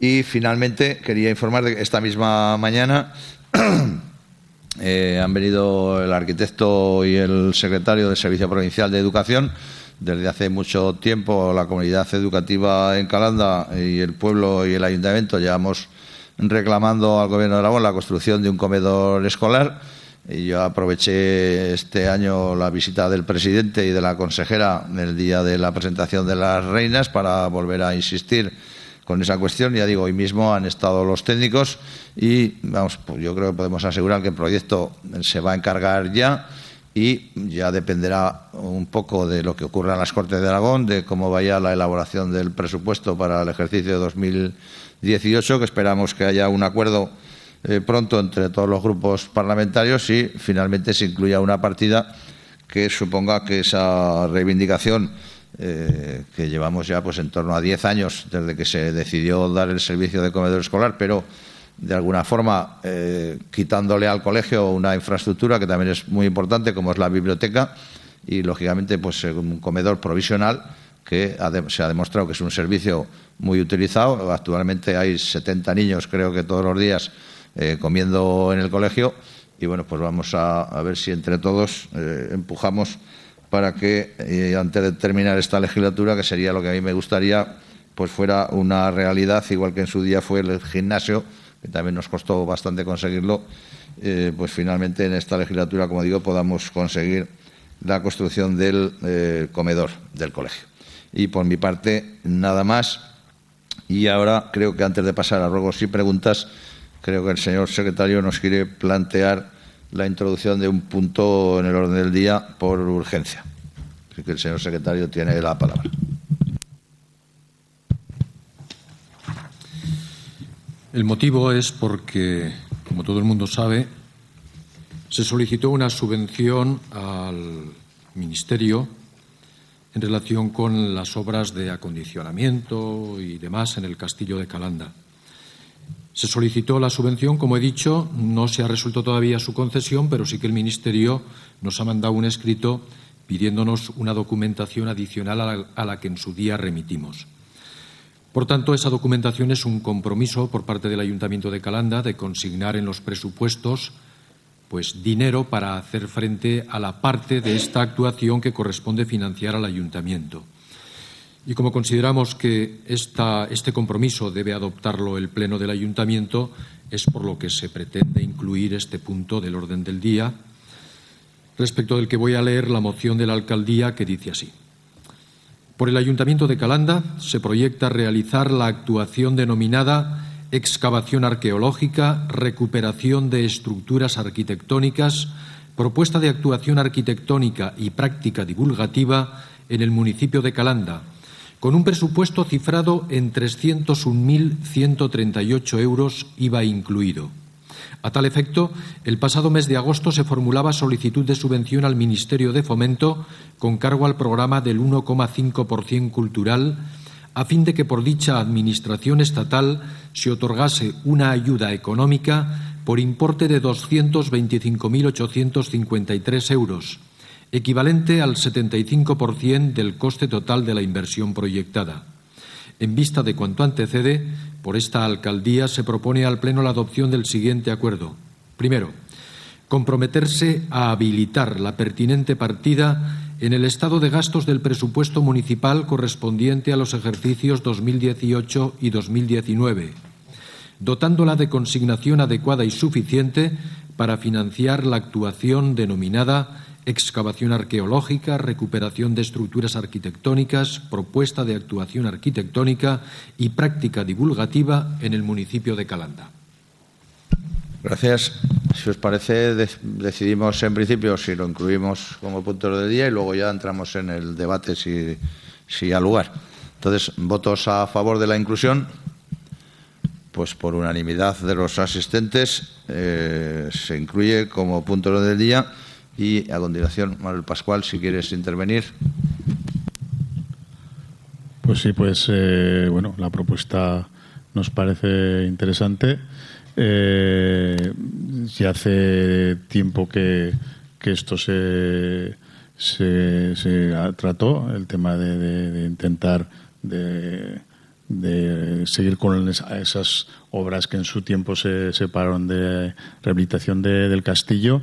Y finalmente quería informar de que esta misma mañana *clears throat* eh, han venido el arquitecto y el secretario del Servicio Provincial de Educación. Desde hace mucho tiempo la comunidad educativa en Calanda y el pueblo y el ayuntamiento llevamos reclamando al Gobierno de Aragón la construcción de un comedor escolar. Y yo aproveché este año la visita del presidente y de la consejera en el día de la presentación de las reinas para volver a insistir con esa cuestión. Ya digo, hoy mismo han estado los técnicos y vamos, pues yo creo que podemos asegurar que el proyecto se va a encargar ya y ya dependerá un poco de lo que ocurra en las Cortes de Aragón, de cómo vaya la elaboración del presupuesto para el ejercicio de 2020 18, que esperamos que haya un acuerdo eh, pronto entre todos los grupos parlamentarios y finalmente se incluya una partida que suponga que esa reivindicación eh, que llevamos ya pues en torno a 10 años desde que se decidió dar el servicio de comedor escolar, pero de alguna forma eh, quitándole al colegio una infraestructura que también es muy importante, como es la biblioteca, y lógicamente pues un comedor provisional que se ha demostrado que es un servicio muy utilizado. Actualmente hay 70 niños, creo que todos los días, eh, comiendo en el colegio. Y bueno, pues vamos a, ver si entre todos eh, empujamos para que eh, antes de terminar esta legislatura, que sería lo que a mí me gustaría, pues fuera una realidad, igual que en su día fue el gimnasio, que también nos costó bastante conseguirlo, pues finalmente en esta legislatura, como digo, podamos conseguir la construcción del comedor del colegio. Y por mi parte, nada más. Y ahora creo que antes de pasar a ruegos y preguntas, creo que el señor secretario nos quiere plantear la introducción de un punto en el orden del día por urgencia. Así que el señor secretario tiene la palabra. El motivo es porque, como todo el mundo sabe, se solicitó una subvención al Ministerio en relación con las obras de acondicionamiento y demás en el castillo de Calanda. Se solicitó la subvención, como he dicho, no se ha resuelto todavía su concesión, pero sí que el Ministerio nos ha mandado un escrito pidiéndonos una documentación adicional a la, a la que en su día remitimos. Por tanto, esa documentación es un compromiso por parte del Ayuntamiento de Calanda de consignar en los presupuestos pues dinero para hacer frente a la parte de esta actuación que corresponde financiar al ayuntamiento. Y como consideramos que esta, este compromiso debe adoptarlo el Pleno del Ayuntamiento, es por lo que se pretende incluir este punto del orden del día, respecto del que voy a leer la moción de la alcaldía que dice así. Por el Ayuntamiento de Calanda se proyecta realizar la actuación denominada excavación arqueológica, recuperación de estructuras arquitectónicas, propuesta de actuación arquitectónica y práctica divulgativa en el municipio de Calanda, con un presupuesto cifrado en 301.138 euros IVA incluido. A tal efecto, el pasado mes de agosto se formulaba solicitud de subvención al Ministerio de Fomento con cargo al programa del 1,5% cultural a fin de que por dicha Administración estatal se otorgase una ayuda económica por importe de 225.853 euros, equivalente al 75% del coste total de la inversión proyectada. En vista de cuanto antecede, por esta alcaldía se propone al Pleno la adopción del siguiente acuerdo. Primero, comprometerse a habilitar la pertinente partida en el estado de gastos del presupuesto municipal correspondiente a los ejercicios 2018 y 2019, dotándola de consignación adecuada y suficiente para financiar la actuación denominada excavación arqueológica, recuperación de estructuras arquitectónicas, propuesta de actuación arquitectónica y práctica divulgativa en el municipio de Calanda. Gracias. Si os parece, decidimos en principio si lo incluimos como punto de día y luego ya entramos en el debate si, si lugar. Entonces, votos a favor de la inclusión. Pues por unanimidad de los asistentes eh, se incluye como punto del día. Y a continuación, Manuel Pascual, si quieres intervenir. Pues sí, pues eh, bueno, la propuesta nos parece interesante. Eh, ya hace tiempo que, esto se, se, trató, el tema de, intentar de, seguir con esas obras que en su tiempo se separaron de rehabilitación del castillo.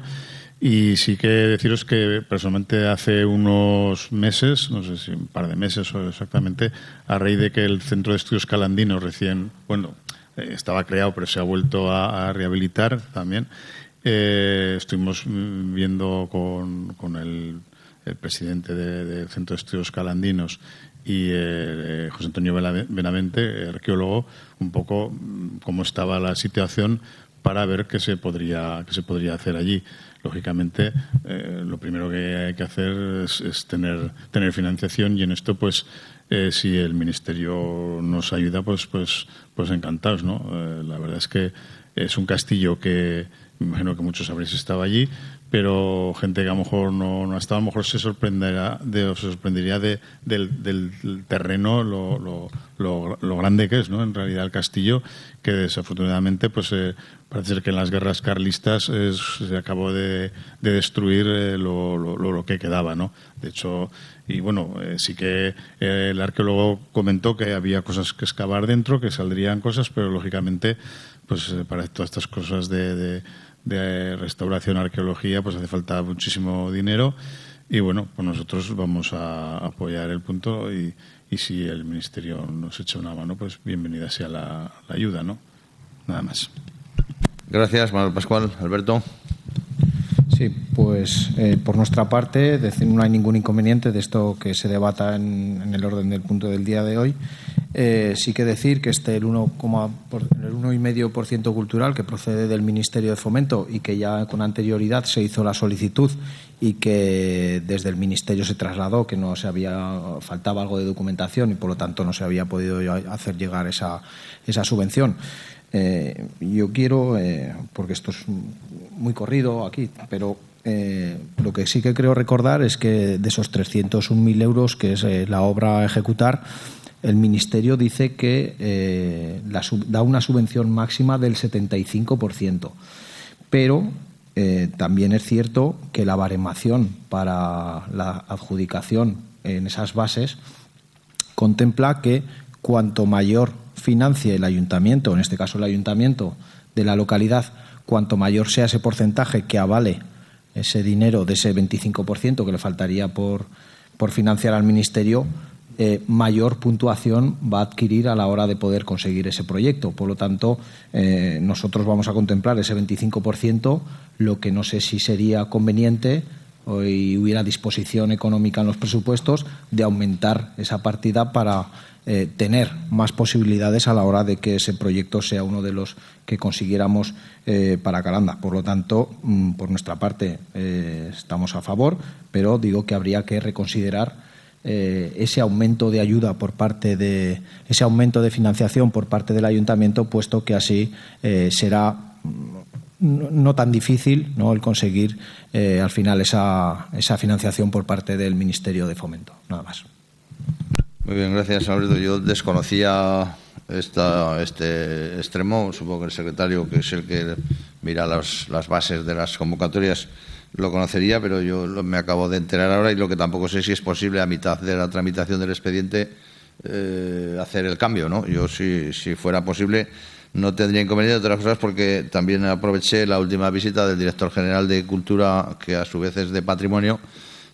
Y sí que deciros que personalmente hace unos meses, no sé si un par de meses o exactamente, a raíz de que el Centro de Estudios Calandinos recién, bueno, eh, estaba creado, pero se ha vuelto a, rehabilitar también. Eh, estuvimos viendo con, el, presidente del Centro de Estudios Calandinos y eh, José Antonio Benavente, arqueólogo, un poco mm, cómo estaba la situación para ver qué se podría, qué se podría hacer allí. Lógicamente, lo primero que hay que hacer es, tener, tener financiación y en esto, pues, eh, si el Ministerio nos ayuda, pues, pues, pues encantados, ¿no? Eh, la verdad es que es un castillo que, me imagino que muchos habréis estado allí, pero gente que a lo mejor no, no ha estado, a lo mejor se sorprenderá de, se sorprendería de, del, terreno, lo, lo, lo, grande que es, ¿no? En realidad el castillo, que desafortunadamente, pues eh, parece ser que en las guerras carlistas se acabó de, de destruir lo, lo, que quedaba, ¿no? De hecho, y bueno, eh, sí que eh, el arqueólogo comentó que había cosas que excavar dentro, que saldrían cosas, pero lógicamente, pues eh, para todas estas cosas de, de, restauración, arqueología, pues hace falta muchísimo dinero. Y bueno, pues nosotros vamos a apoyar el punto y, y si el Ministerio nos echa una mano, pues bienvenida sea la, la ayuda, ¿no? Nada más. Gracias, Manuel Pascual. Alberto. Sí, pues eh, por nuestra parte, decir, no hay ningún inconveniente de esto que se debata en, el orden del punto del día de hoy. Eh, sí que decir que este el 1,5% cultural que procede del Ministerio de Fomento y que ya con anterioridad se hizo la solicitud y que desde el Ministerio se trasladó que no se había faltaba algo de documentación y por lo tanto no se había podido hacer llegar esa, esa subvención. Eh, yo quiero, porque esto es muy corrido aquí, pero eh, lo que sí que creo recordar es que de esos 301.000 euros, que es eh, la obra a ejecutar, el Ministerio dice que eh, da una subvención máxima del 75%. Pero también es cierto que la baremación para la adjudicación en esas bases contempla que cuanto mayor financie el ayuntamiento, en este caso el ayuntamiento de la localidad, cuanto mayor sea ese porcentaje que avale ese dinero de ese 25% que le faltaría por, por financiar al Ministerio, eh, mayor puntuación va a adquirir a la hora de poder conseguir ese proyecto. Por lo tanto, eh, nosotros vamos a contemplar ese 25%, lo que no sé si sería conveniente y hubiera disposición económica en los presupuestos de aumentar esa partida para eh, tener más posibilidades a la hora de que ese proyecto sea uno de los que consiguiéramos para Calanda. Por lo tanto, mm, por nuestra parte estamos a favor, pero digo que habría que reconsiderar ese aumento de ayuda por parte de ese aumento de financiación por parte del ayuntamiento, puesto que así será mm, no tan difícil ¿no? el conseguir al final esa, esa financiación por parte del Ministerio de Fomento. Nada más. Muy bien, gracias, Alberto. Yo desconocía esta, este extremo. Supongo que el secretario, que es el que mira las, las bases de las convocatorias, lo conocería, pero yo me acabo de enterar ahora y lo que tampoco sé si es posible a mitad de la tramitación del expediente eh, hacer el cambio. ¿no? Yo, si, si fuera posible, no tendría inconveniente otras cosas porque también aproveché la última visita del director general de Cultura, que a su vez es de Patrimonio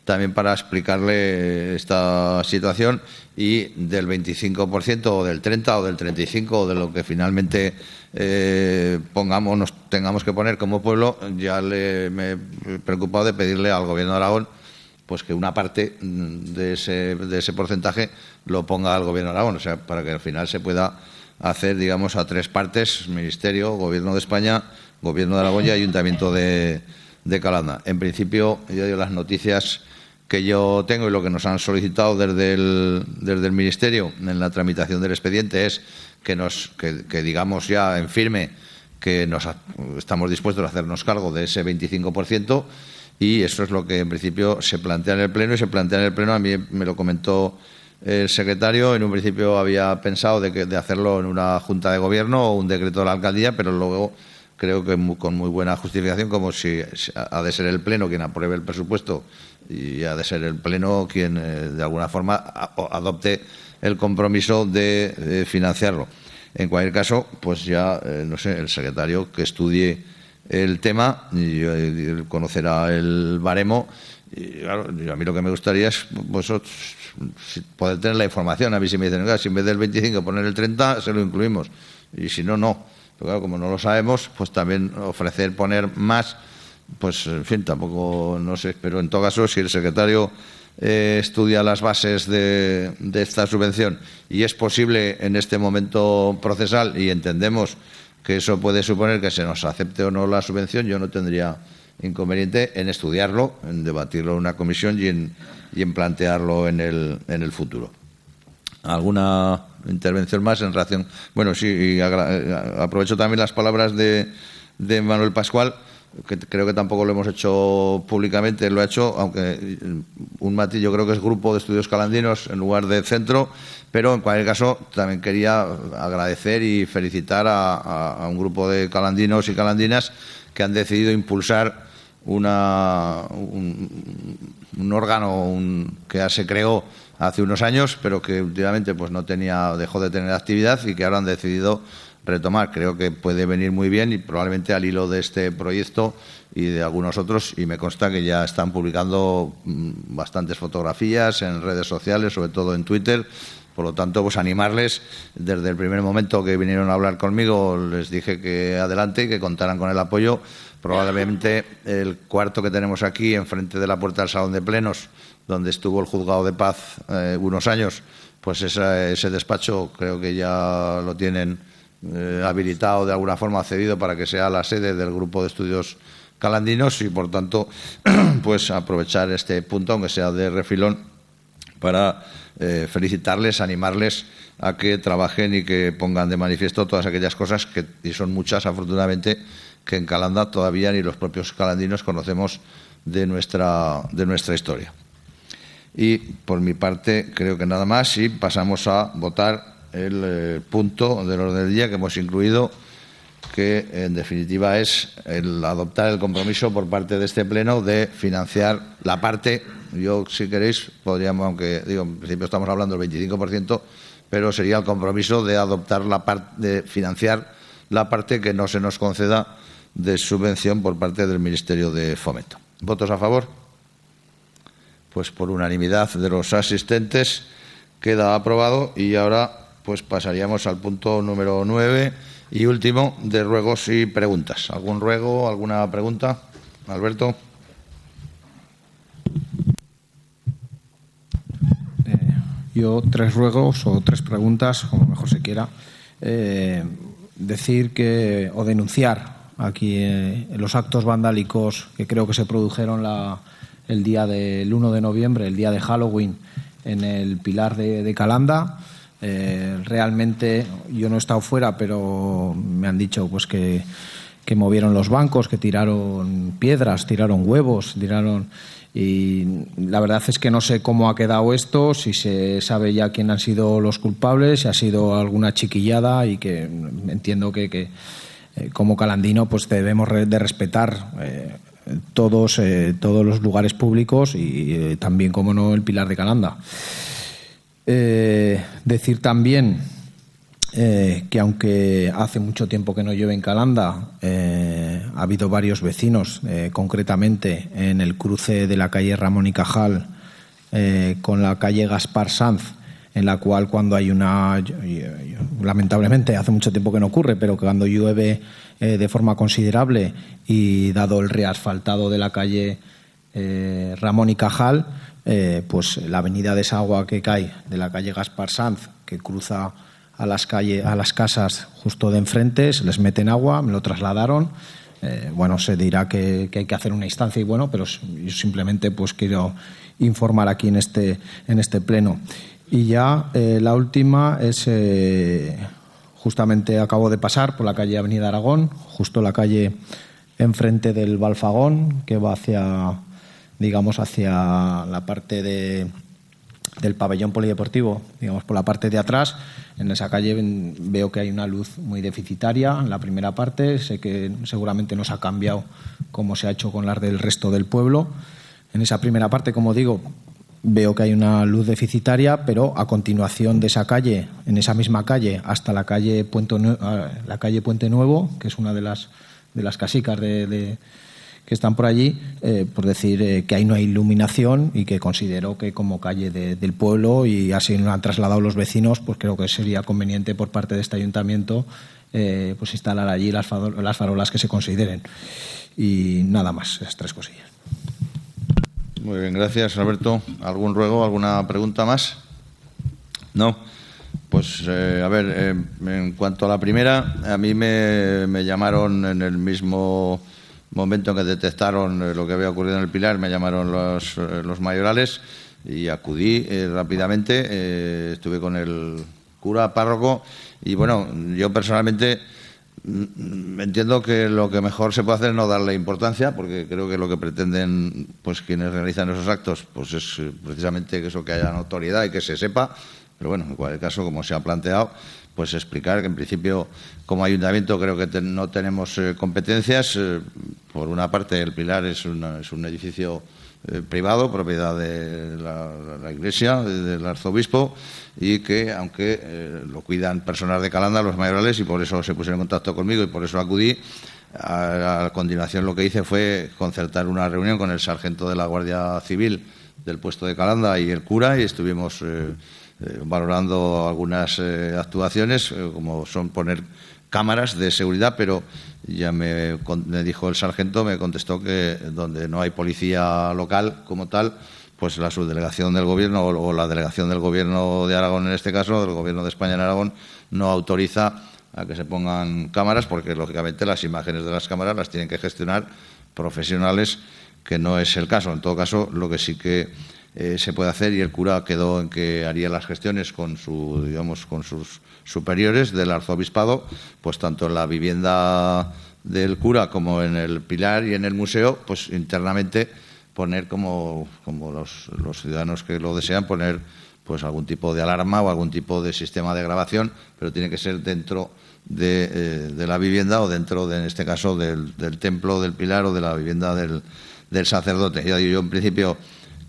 también para explicarle esta situación y del 25% o del 30 o del 35 o de lo que finalmente eh, pongamos, nos tengamos que poner como pueblo, ya le, me he preocupado de pedirle al Gobierno de Aragón pues que una parte de ese, de ese porcentaje lo ponga al Gobierno de Aragón, o sea, para que al final se pueda hacer, digamos, a tres partes, Ministerio, Gobierno de España, Gobierno de Aragón y Ayuntamiento de, de Calanda. En principio, ya digo, las noticias que yo tengo y lo que nos han solicitado desde el, desde el Ministerio en la tramitación del expediente es que, nos, que, digamos ya en firme que nos, estamos dispuestos a hacernos cargo de ese 25% y eso es lo que en principio se plantea en el Pleno y se plantea en el Pleno. A mí me lo comentó el secretario. En un principio había pensado de, que, de hacerlo en una Junta de Gobierno o un decreto de la alcaldía, pero luego creo que con muy buena justificación, como si ha de ser el Pleno quien apruebe el presupuesto y ha de ser el Pleno quien, eh, de alguna forma, adopte el compromiso de, financiarlo. En cualquier caso, pues ya, eh, no sé, el secretario que estudie el tema y, conocerá el baremo. Y claro, a mí lo que me gustaría es poder tener la información. A mí si me dicen, si en vez del 25 poner el 30, se lo incluimos. Y si no, no. Pero claro, como no lo sabemos, pues también ofrecer poner más, pues en fin, tampoco, no sé, pero en todo caso, si el secretario eh, estudia las bases de, esta subvención y es posible en este momento procesal y entendemos que eso puede suponer que se nos acepte o no la subvención, yo no tendría inconveniente en estudiarlo, en debatirlo en una comisión y en, y en plantearlo en el, en el futuro. ¿Alguna intervención más en relación. Bueno, sí, y eh, aprovecho también las palabras de, de Manuel Pascual que creo que tampoco lo hemos hecho públicamente, lo ha hecho, aunque un matiz yo creo que es grupo de estudios calandinos en lugar de centro, pero en cualquier caso también quería agradecer y felicitar a, un grupo de calandinos y calandinas que han decidido impulsar una, un, órgano que se creó hace unos años, pero que últimamente pues no tenía, dejó de tener actividad y que ahora han decidido retomar. Creo que puede venir muy bien y probablemente al hilo de este proyecto y de algunos otros, y me consta que ya están publicando mm, bastantes fotografías en redes sociales, sobre todo en Twitter, Por lo tanto, pues animarles. Desde el primer momento que vinieron a hablar conmigo, les dije que adelante que contaran con el apoyo. Probablemente el cuarto que tenemos aquí, enfrente de la puerta del Salón de Plenos, donde estuvo el juzgado de paz eh, unos años, pues ese despacho creo que ya lo tienen eh, habilitado de alguna forma, cedido para que sea la sede del grupo de estudios calandinos y, por tanto, *clears throat* pues aprovechar este punto, aunque sea de refilón, para eh, felicitarles, animarles a que trabajen y que pongan de manifiesto todas aquellas cosas que, son muchas, afortunadamente, que en Calanda todavía ni los propios calandinos conocemos de nuestra, de nuestra historia. Y por mi parte, creo que nada más y pasamos a votar el eh, punto del orden del día que hemos incluido, que en definitiva es el adoptar el compromiso por parte de este Pleno de financiar la parte, yo si queréis, podríamos, aunque digo, en principio estamos hablando del 25%, pero sería el compromiso de adoptar la parte, de financiar la parte que no se nos conceda de subvención por parte del Ministerio de Fomento. ¿Votos a favor? Pues por unanimidad de los asistentes queda aprobado y ahora pues pasaríamos al punto número nueve y último de ruegos y preguntas. ¿Algún ruego, alguna pregunta? Alberto. Eh, yo tres ruegos o tres preguntas, como mejor se quiera. Eh, decir que o denunciar aquí eh, los actos vandálicos que creo que se produjeron el día del 1 de noviembre, el día de Halloween, en el Pilar de Calanda eh, realmente yo no he estado fuera, pero me han dicho pues que, que movieron los bancos, que tiraron piedras, tiraron huevos, tiraron y la verdad es que no sé cómo ha quedado esto, si se sabe ya quién han sido los culpables, si ha sido alguna chiquillada y que entiendo que, que eh, como calandino pues debemos de respetar eh, todos, todos los lugares públicos y también, como no, el Pilar de Calanda. Eh, decir también eh, que aunque hace mucho tiempo que no llueve en Calanda, eh, ha habido varios vecinos, concretamente en el cruce de la calle Ramón y Cajal con la calle Gaspar Sanz, en la cual cuando hay una, lamentablemente hace mucho tiempo que no ocurre, pero cuando llueve de forma considerable y dado el reasfaltado de la calle Ramón y Cajal, eh, pues la avenida de Sagua que cae de la calle Gaspar Sanz, que cruza a las, calle, a las casas justo de enfrente, se les mete en agua, me lo trasladaron. Eh, bueno, se dirá que, hay que hacer una instancia y bueno, pero yo simplemente pues quiero informar aquí en este, en este pleno. Y ya eh, la última es, justamente acabo de pasar por la calle Avenida Aragón, justo la calle enfrente del Balfagón, que va hacia digamos, hacia la parte de, del pabellón polideportivo, digamos, por la parte de atrás. En esa calle veo que hay una luz muy deficitaria en la primera parte. Sé que seguramente no se ha cambiado como se ha hecho con las del resto del pueblo. En esa primera parte, como digo, veo que hay una luz deficitaria, pero a continuación de esa calle, en esa misma calle, hasta la calle Puente, la calle Puente Nuevo, que es una de las, de las casicas de que están por allí, eh, por decir eh, que ahí no hay iluminación y que considero que como calle del pueblo y así lo han trasladado los vecinos, pues creo que sería conveniente por parte de este ayuntamiento eh, pues instalar allí las, las farolas que se consideren. Y nada más, esas tres cosillas. Muy bien, gracias Alberto. ¿Algún ruego, alguna pregunta más? No. Pues a ver, en cuanto a la primera, a mí me llamaron en el mismo momento en que detectaron eh, lo que había ocurrido en el Pilar, me llamaron los, eh, los mayorales y acudí eh, rápidamente. estuve con el cura párroco y bueno, yo personalmente mm, entiendo que lo que mejor se puede hacer es no darle importancia, porque creo que lo que pretenden pues quienes realizan esos actos pues es precisamente eso que haya notoriedad y que se sepa. Pero bueno, en cualquier caso, como se ha planteado, pues explicar que en principio como ayuntamiento creo que no tenemos eh, competencias. Eh, por una parte, el Pilar es, es un edificio eh, privado, propiedad de la, Iglesia, del arzobispo, y que, aunque lo cuidan personas de Calanda, los mayorales, y por eso se pusieron en contacto conmigo y por eso acudí, a, continuación lo que hice fue concertar una reunión con el sargento de la Guardia Civil del puesto de Calanda y el cura, y estuvimos valorando algunas actuaciones, como son poner cámaras de seguridad, pero ya me, dijo el sargento, me contestó que donde no hay policía local como tal, pues la subdelegación del gobierno o, la delegación del gobierno de Aragón en este caso, del gobierno de España en Aragón, no autoriza a que se pongan cámaras porque lógicamente las imágenes de las cámaras las tienen que gestionar profesionales, que no es el caso. En todo caso, lo que sí que eh, se puede hacer y el cura quedó en que haría las gestiones con su digamos con sus superiores del arzobispado, pues tanto en la vivienda del cura como en el pilar y en el museo, pues internamente poner como, como los, ciudadanos que lo desean, poner pues algún tipo de alarma o algún tipo de sistema de grabación, pero tiene que ser dentro de, eh, la vivienda o dentro, de, en este caso, del, templo del pilar o de la vivienda del, del sacerdote. Yo, yo, en principio,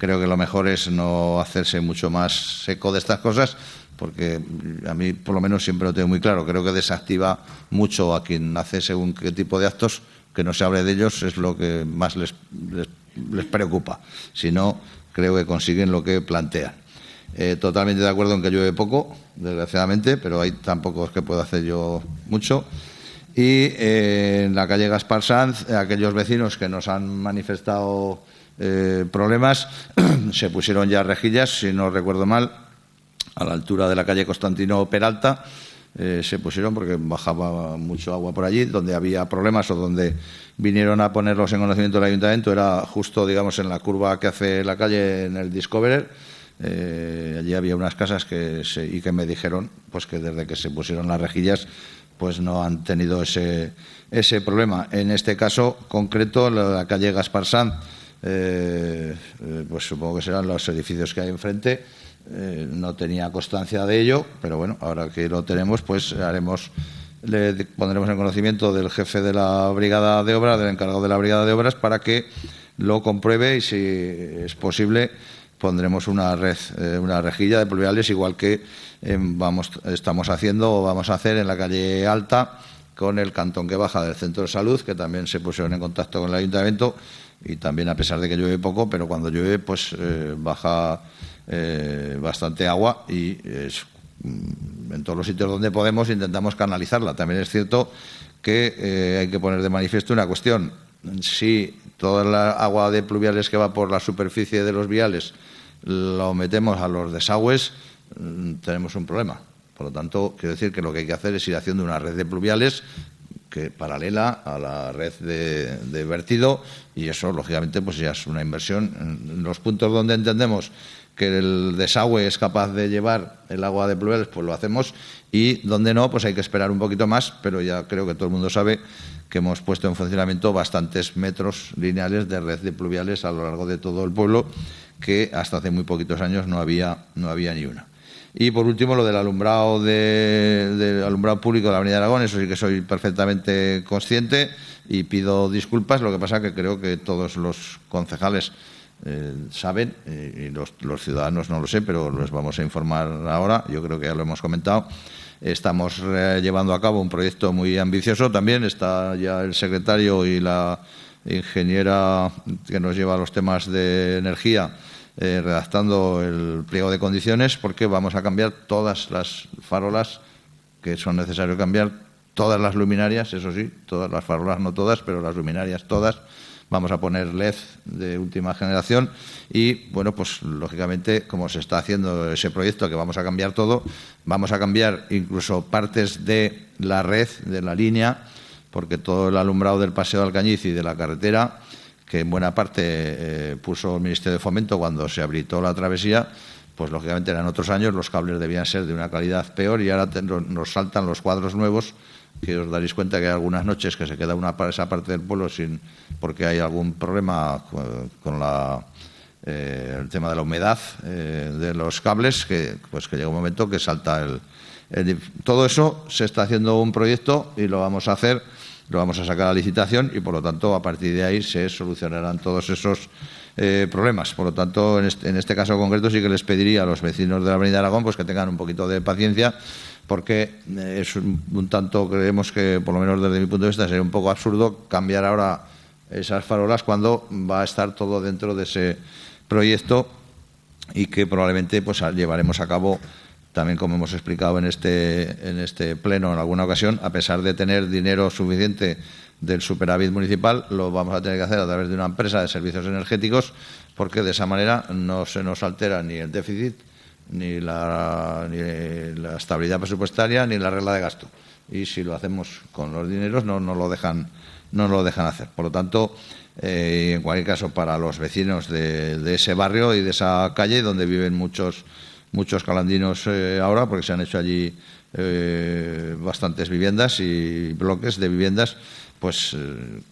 creo que lo mejor es no hacerse mucho más seco de estas cosas, porque a mí por lo menos siempre lo tengo muy claro, creo que desactiva mucho a quien hace según qué tipo de actos, que no se hable de ellos es lo que más les, les, preocupa. Si no, creo que consiguen lo que plantean. Eh, totalmente de acuerdo en que llueve poco, desgraciadamente, pero ahí tampoco es que pueda hacer yo mucho. Y eh, en la calle Gaspar Sanz, aquellos vecinos que nos han manifestado eh, problemas, *clears throat* se pusieron ya rejillas, si no recuerdo mal, a la altura de la calle Constantino Peralta. Eh, se pusieron porque bajaba mucho agua por allí, donde había problemas o donde vinieron a ponerlos en conocimiento del ayuntamiento era justo, digamos, en la curva que hace la calle en el Discoverer. Eh, allí había unas casas que y que me dijeron pues que desde que se pusieron las rejillas pues no han tenido ese, ese problema. En este caso concreto, la calle Gaspar Sanz, eh, pues supongo que serán los edificios que hay enfrente. Eh, no tenía constancia de ello, pero bueno, ahora que lo tenemos, pues haremos, le pondremos en conocimiento del jefe de la brigada de obras, del encargado de la brigada de obras, para que lo compruebe y si es posible pondremos una red, eh, una rejilla de pluviales igual que vamos, estamos haciendo o vamos a hacer en la calle Alta con el cantón que baja del centro de salud, que también se pusieron en contacto con el ayuntamiento y también a pesar de que llueve poco, pero cuando llueve pues eh, baja eh, bastante agua y mm, en todos los sitios donde podemos intentamos canalizarla. También es cierto que eh, hay que poner de manifiesto una cuestión. Si toda la agua de pluviales que va por la superficie de los viales lo metemos a los desagües, mm, tenemos un problema. Por lo tanto, quiero decir que lo que hay que hacer es ir haciendo una red de pluviales que paralela a la red de, vertido y eso lógicamente pues ya es una inversión en los puntos donde entendemos que el desagüe es capaz de llevar el agua de pluviales, pues lo hacemos y donde no, pues hay que esperar un poquito más, pero ya creo que todo el mundo sabe que hemos puesto en funcionamiento bastantes metros lineales de red de pluviales a lo largo de todo el pueblo, que hasta hace muy poquitos años no había, no había ni una. Y por último, lo del alumbrado, de, alumbrado público de la Avenida Aragón, eso sí que soy perfectamente consciente y pido disculpas. Lo que pasa que creo que todos los concejales eh, saben, eh, y los, ciudadanos no lo sé, pero los vamos a informar ahora, yo creo que ya lo hemos comentado. Estamos eh, llevando a cabo un proyecto muy ambicioso también, está ya el secretario y la ingeniera que nos lleva los temas de energía redactando el pliego de condiciones porque vamos a cambiar todas las farolas que son necesarios cambiar, todas las luminarias, eso sí, todas las farolas, no todas, pero las luminarias todas. Vamos a poner LED de última generación y, bueno, pues lógicamente, como se está haciendo ese proyecto, que vamos a cambiar todo, vamos a cambiar incluso partes de la red, de la línea, porque todo el alumbrado del Paseo de Alcañiz y de la carretera, que en buena parte eh, puso el Ministerio de Fomento cuando se habilitó la travesía, pues lógicamente eran otros años, los cables debían ser de una calidad peor y ahora nos saltan los cuadros nuevos que os daréis cuenta que hay algunas noches que se queda una esa parte del pueblo sin porque hay algún problema con la, eh, el tema de la humedad eh, de los cables que pues que llega un momento que salta el, todo eso se está haciendo un proyecto y lo vamos a hacer lo vamos a sacar a licitación y por lo tanto a partir de ahí se solucionarán todos esos eh, problemas. Por lo tanto, en este, caso concreto sí que les pediría a los vecinos de la Avenida Aragón pues que tengan un poquito de paciencia porque eh, es un, tanto, creemos que, por lo menos desde mi punto de vista, sería un poco absurdo cambiar ahora esas farolas cuando va a estar todo dentro de ese proyecto y que probablemente pues llevaremos a cabo también como hemos explicado en este en este pleno en alguna ocasión a pesar de tener dinero suficiente del superávit municipal lo vamos a tener que hacer a través de una empresa de servicios energéticos porque de esa manera no se nos altera ni el déficit ni la, ni la estabilidad presupuestaria ni la regla de gasto. Y si lo hacemos con los dineros no nos lo dejan no lo dejan hacer. Por lo tanto eh, en cualquier caso para los vecinos de, ese barrio y de esa calle donde viven muchos muchos calandinos eh, ahora porque se han hecho allí eh, bastantes viviendas y bloques de viviendas pues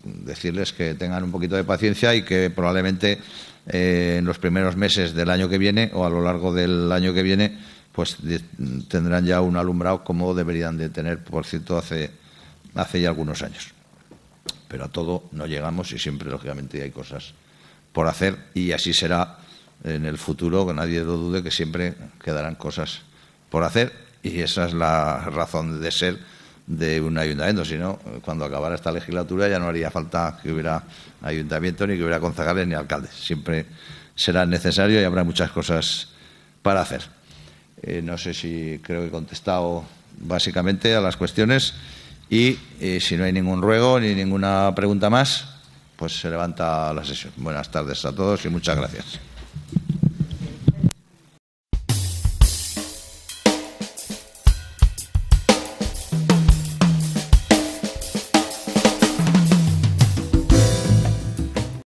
decirles que tengan un poquito de paciencia y que probablemente en los primeros meses del año que viene o a lo largo del año que viene pues tendrán ya un alumbrado como deberían de tener por cierto hace hace ya algunos años. Pero a todo no llegamos y siempre, lógicamente, hay cosas por hacer y así será en el futuro, que nadie lo dude, que siempre quedarán cosas por hacer y esa es la razón de ser de un ayuntamiento. Si no, cuando acabara esta legislatura ya no haría falta que hubiera ayuntamiento ni que hubiera concejales ni alcaldes. Siempre será necesario y habrá muchas cosas para hacer. Eh, no sé si creo que he contestado básicamente a las cuestiones. Y eh, si no hay ningún ruego ni ninguna pregunta más, pues se levanta la sesión. Buenas tardes a todos y muchas gracias.